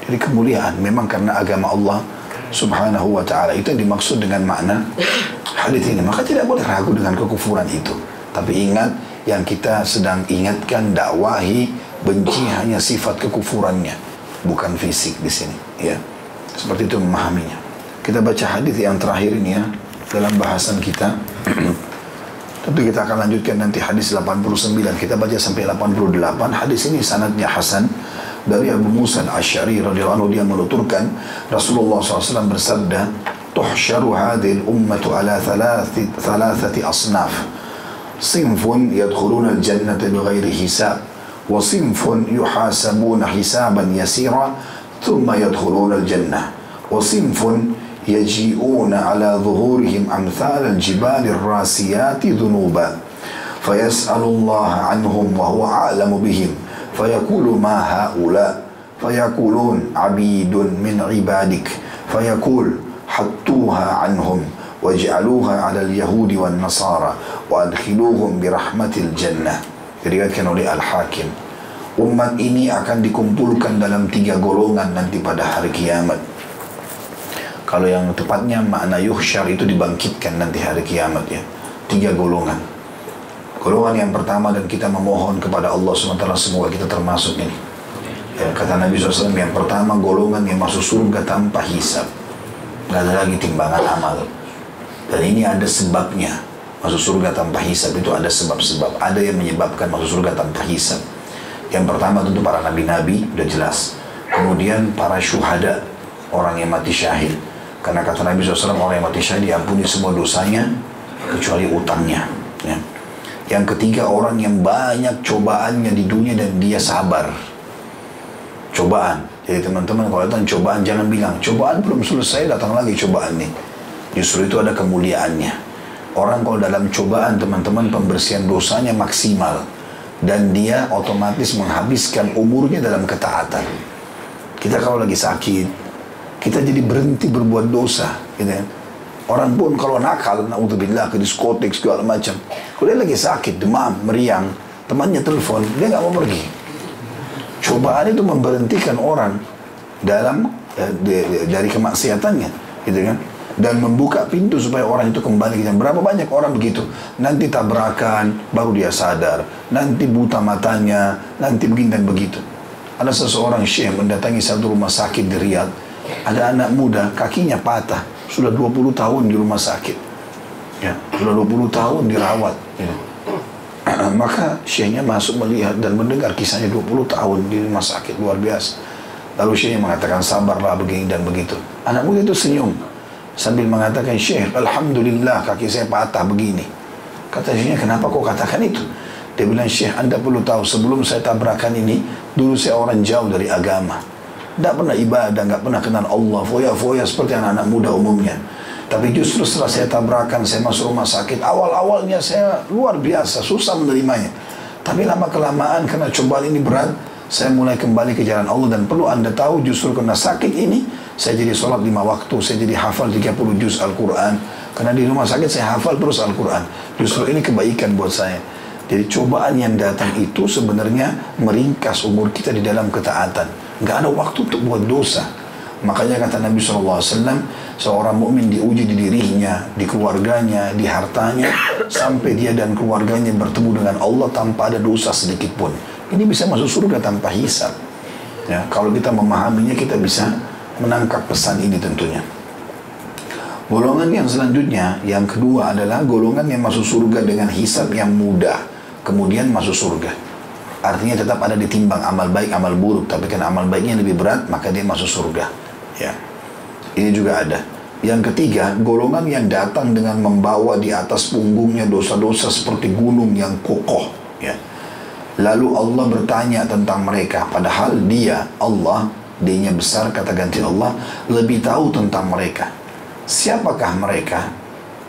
Jadi kemuliaan memang karena agama Allah subhanahu wa ta'ala. Itu yang dimaksud dengan makna hadis ini. Maka tidak boleh ragu dengan kekufuran itu. Tapi ingat, yang kita sedang ingatkan dakwahi benci hanya sifat kekufurannya bukan fisik di sini ya. Seperti itu memahaminya. Kita baca hadis yang terakhir ini ya dalam bahasan kita. <clears throat> Tapi kita akan lanjutkan nanti hadis 89 kita baca sampai 88 hadis ini sanadnya Hasan. Dari Abu Musa al-Ash'ari radhiyallahu anhu dia menuturkan Rasulullah SAW bersabda tuhsyaru hadhihi al-ummatu ala thalathati thalathati asnaf. Sinfun yadkhuluna al-jannata bighairi hisab وصنف يحاسبون حسابا يسيرا ثم يدخلون الجنة وصنف يجيئون على ظهورهم أمثال الجبال الراسيات ذنوبا فيسأل الله عنهم وهو أعلم بهم فيقول ما هؤلاء؟ فيقولون عبيد من عبادك فيقول حطوها عنهم واجعلوها على اليهود والنصارى وأدخلوهم برحمة الجنة. Diriwayatkan oleh Al-Hakim. Umat ini akan dikumpulkan dalam tiga golongan nanti pada hari kiamat. Kalau yang tepatnya makna yuhsyar itu dibangkitkan nanti hari kiamat ya. Tiga golongan. Golongan yang pertama dan kita memohon kepada Allah SWT semoga kita termasuk ini. Ya, kata Nabi SAW yang pertama golongan yang masuk surga tanpa hisab. Gak ada lagi timbangan amal. Dan ini ada sebabnya masuk surga tanpa hisab itu ada sebab-sebab. Ada yang menyebabkan masuk surga tanpa hisab. Yang pertama tentu para nabi-nabi, udah jelas. Kemudian para syuhada, orang yang mati syahid. Karena kata Nabi SAW, orang yang mati syahid diampuni semua dosanya, kecuali utangnya. Ya. Yang ketiga, orang yang banyak cobaannya di dunia dan dia sabar. Cobaan. Jadi teman-teman kalau datang cobaan jangan bilang, cobaan belum selesai datang lagi cobaan nih. Justru itu ada kemuliaannya Orang kalau dalam cobaan teman-teman pembersihan dosanya maksimal dan dia otomatis menghabiskan umurnya dalam ketaatan. Kita kalau lagi sakit, kita jadi berhenti berbuat dosa, gitu kan? Orang pun kalau nakal, naudzubillah ke diskotik segala macam. Kalau dia lagi sakit, demam, meriang, temannya telepon, dia nggak mau pergi. Cobaan itu memberhentikan orang dalam eh, dari kemaksiatannya, gitu kan? Dan membuka pintu supaya orang itu kembali ke jalan. Berapa banyak orang begitu? Nanti tabrakan, baru dia sadar. Nanti buta matanya, nanti begini dan begitu. Ada seseorang syekh mendatangi satu rumah sakit di Riyadh. Ada anak muda, kakinya patah. Sudah 20 tahun di rumah sakit. Ya, sudah 20 tahun dirawat. Ya. <clears throat> Maka syekhnya masuk melihat dan mendengar kisahnya 20 tahun di rumah sakit. Luar biasa. Lalu syekhnya mengatakan sabarlah begini dan begitu. Anak muda itu senyum. Sambil mengatakan, Syekh, Alhamdulillah kaki saya patah begini. Kata Syekhnya, kenapa kau katakan itu? Dia bilang, Syekh, anda perlu tahu, sebelum saya tabrakan ini, dulu saya orang jauh dari agama. Tidak pernah ibadah, nggak pernah kenal Allah, foya-foya seperti anak-anak muda umumnya. Tapi justru setelah saya tabrakan, saya masuk rumah sakit, awal-awalnya saya luar biasa, susah menerimanya. Tapi lama kelamaan karena cobaan ini berat, saya mulai kembali ke jalan Allah dan perlu anda tahu justru karena sakit ini saya jadi sholat lima waktu, saya jadi hafal 30 juz Al-Quran. Karena di rumah sakit saya hafal terus Al-Quran. Justru ini kebaikan buat saya. Jadi cobaan yang datang itu sebenarnya meringkas umur kita di dalam ketaatan. Nggak ada waktu untuk buat dosa. Makanya kata Nabi SAW seorang mukmin diuji di dirinya di keluarganya, di hartanya sampai dia dan keluarganya bertemu dengan Allah tanpa ada dosa sedikit pun. Ini bisa masuk surga tanpa hisab. Ya, kalau kita memahaminya kita bisa menangkap pesan ini tentunya. Golongan yang selanjutnya, yang kedua adalah golongan yang masuk surga dengan hisab yang mudah, kemudian masuk surga. Artinya tetap ada ditimbang amal baik, amal buruk, tapi kan amal baiknya lebih berat, maka dia masuk surga. Ya, ini juga ada. Yang ketiga, golongan yang datang dengan membawa di atas punggungnya dosa-dosa seperti gunung yang kokoh. Ya, Lalu Allah bertanya tentang mereka. Padahal dia, Allah, dia besar kata ganti Allah, lebih tahu tentang mereka. Siapakah mereka?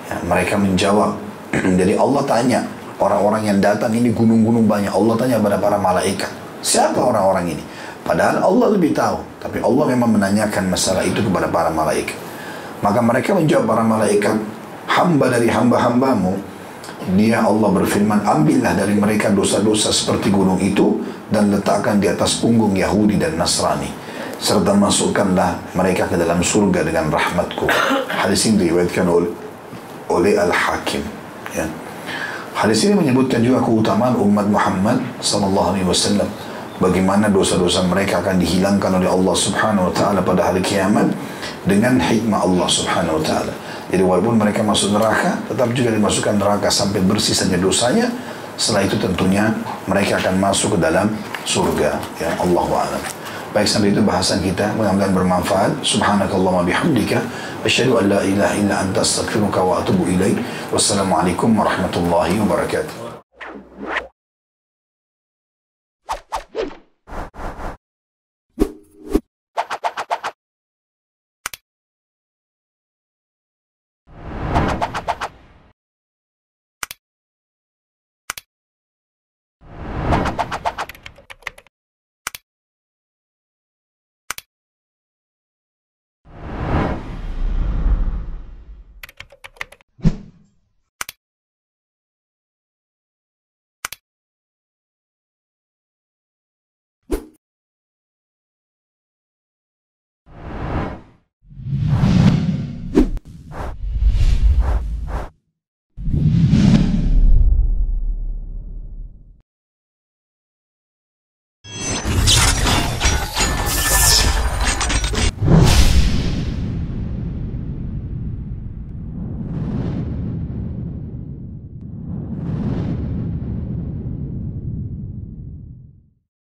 Ya, mereka menjawab. <clears throat> Jadi Allah tanya, orang-orang yang datang ini gunung-gunung banyak. Allah tanya kepada para malaikat. Siapa orang-orang ini? Padahal Allah lebih tahu. Tapi Allah memang menanyakan masalah itu kepada para malaikat. Maka mereka menjawab para malaikat, hamba dari hamba-hambamu dia Allah berfirman, ambillah dari mereka dosa-dosa seperti gunung itu dan letakkan di atas punggung Yahudi dan Nasrani. Serta masukkanlah mereka ke dalam surga dengan rahmatku. Hadis ini diriwayatkan oleh, oleh Al-Hakim. Ya. Hadis ini menyebutkan juga keutamaan umat Muhammad sallallahu alaihi wasallam bagaimana dosa-dosa mereka akan dihilangkan oleh Allah Subhanahu wa taala pada hari kiamat dengan hikmah Allah Subhanahu wa taala. Jadi walaupun mereka masuk neraka, tetap juga dimasukkan neraka sampai bersih saja dosanya. Setelah itu tentunya mereka akan masuk ke dalam surga. Ya Allah a'lam. Baik sampai itu bahasan kita mudah-mudahan bermanfaat. Subhanakallah wa bihamdika asyhadu an la ilaha illa anta astaghfiruka wa atubu ilaik. Wassalamualaikum warahmatullahi wabarakatuh.